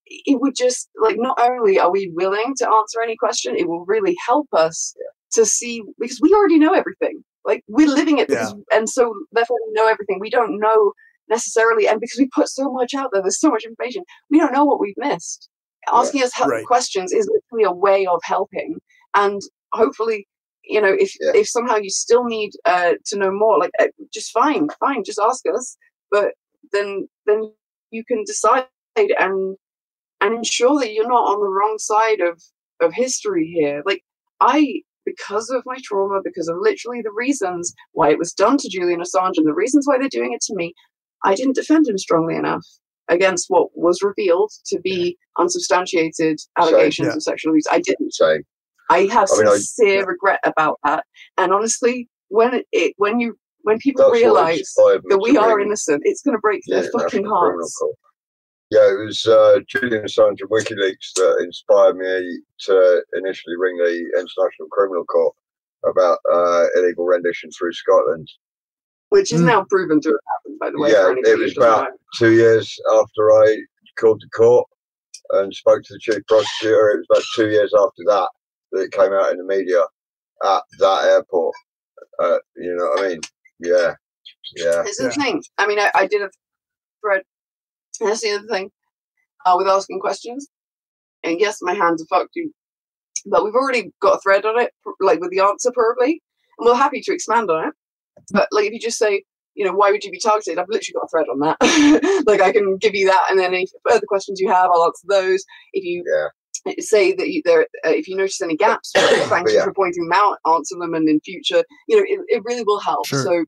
it would just like not only are we willing to answer any question, it will really help us to see because we already know everything. Like we're living it, because, yeah. and so therefore we know everything. We don't know necessarily, and because we put so much out there, there's so much information. We don't know what we've missed. Asking us help right. questions is literally a way of helping, and hopefully, you know, if yeah. if somehow you still need uh, to know more, like uh, just fine, fine, just ask us. But then then you can decide and and ensure that you're not on the wrong side of of history here. Like I because of my trauma, because of literally the reasons why it was done to Julian Assange and the reasons why they're doing it to me, I didn't defend him strongly enough against what was revealed to be unsubstantiated allegations yeah. of sexual abuse. I didn't. Same. I have I mean, sincere I, yeah. regret about that. And honestly, when it when you when people That's realize that we are innocent, it's going to break yeah, their fucking hearts yeah, it was uh, Julian Assange and WikiLeaks that inspired me to initially ring the International Criminal Court about uh, illegal rendition through Scotland. Which is mm. now proven to have happened, by the way. Yeah, it was about two years after I called the court and spoke to the chief prosecutor. It was about two years after that that it came out in the media at that airport. Uh, you know what I mean? Yeah. Yeah. It's the thing. I mean, I, I did a thread that's the other thing uh, with asking questions. And yes, my hands are fucked, you. But we've already got a thread on it, like with the answer probably, and we're happy to expand on it. But like if you just say, you know, why would you be targeted? I've literally got a thread on that. like I can give you that, and then any further questions you have, I'll answer those. If you yeah. say that you, there, uh, if you notice any gaps, thank you for pointing them out, answer them, and in future, you know, it, it really will help. Sure. So,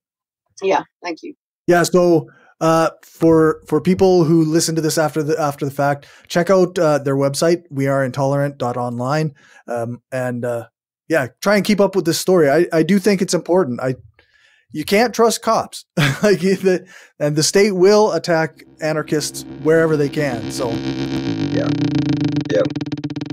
yeah, thank you. Yeah. So uh, for for people who listen to this after the after the fact, check out uh, their website. We are intolerant.online. Um, and uh, yeah, try and keep up with this story. I, I do think it's important. I you can't trust cops. like the, and the state will attack anarchists wherever they can. So yeah, yeah.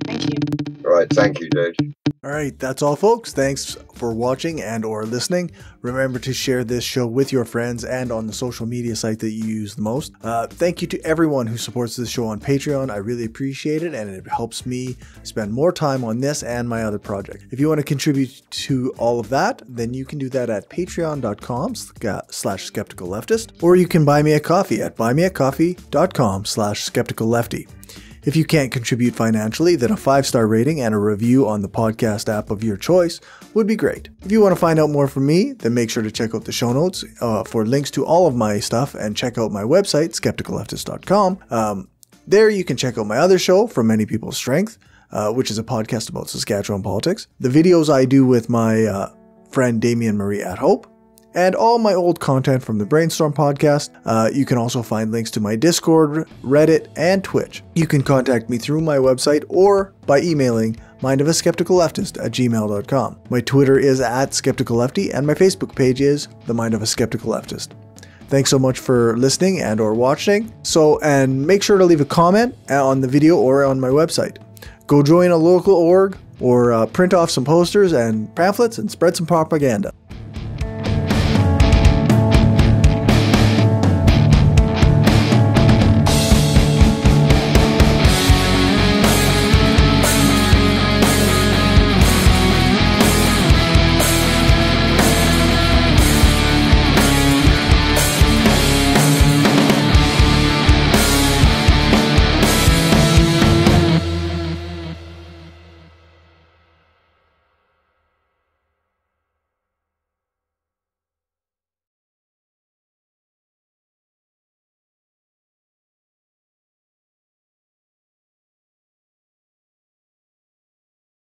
Thank you. All right, thank you, dude. All right, that's all folks. Thanks for watching and or listening. Remember to share this show with your friends and on the social media site that you use the most. Uh, thank you to everyone who supports this show on Patreon. I really appreciate it and it helps me spend more time on this and my other project. If you want to contribute to all of that, then you can do that at patreon.com slash skeptical leftist or you can buy me a coffee at buymeacoffee.com slash skeptical lefty. If you can't contribute financially, then a five star rating and a review on the podcast app of your choice would be great. If you want to find out more from me, then make sure to check out the show notes uh, for links to all of my stuff and check out my website, skepticalleftist.com. Um, there you can check out my other show, From Many People's Strength, uh, which is a podcast about Saskatchewan politics, the videos I do with my uh, friend Damien Marie Athope, and all my old content from the Brainstorm podcast. Uh, you can also find links to my Discord, Reddit, and Twitch. You can contact me through my website or by emailing mindofaskepticalleftist at gmail.com. My Twitter is at skepticallefty, and my Facebook page is The Mind of a Skeptical Leftist. Thanks so much for listening and or watching. So, and make sure to leave a comment on the video or on my website. Go join a local org or uh, print off some posters and pamphlets and spread some propaganda.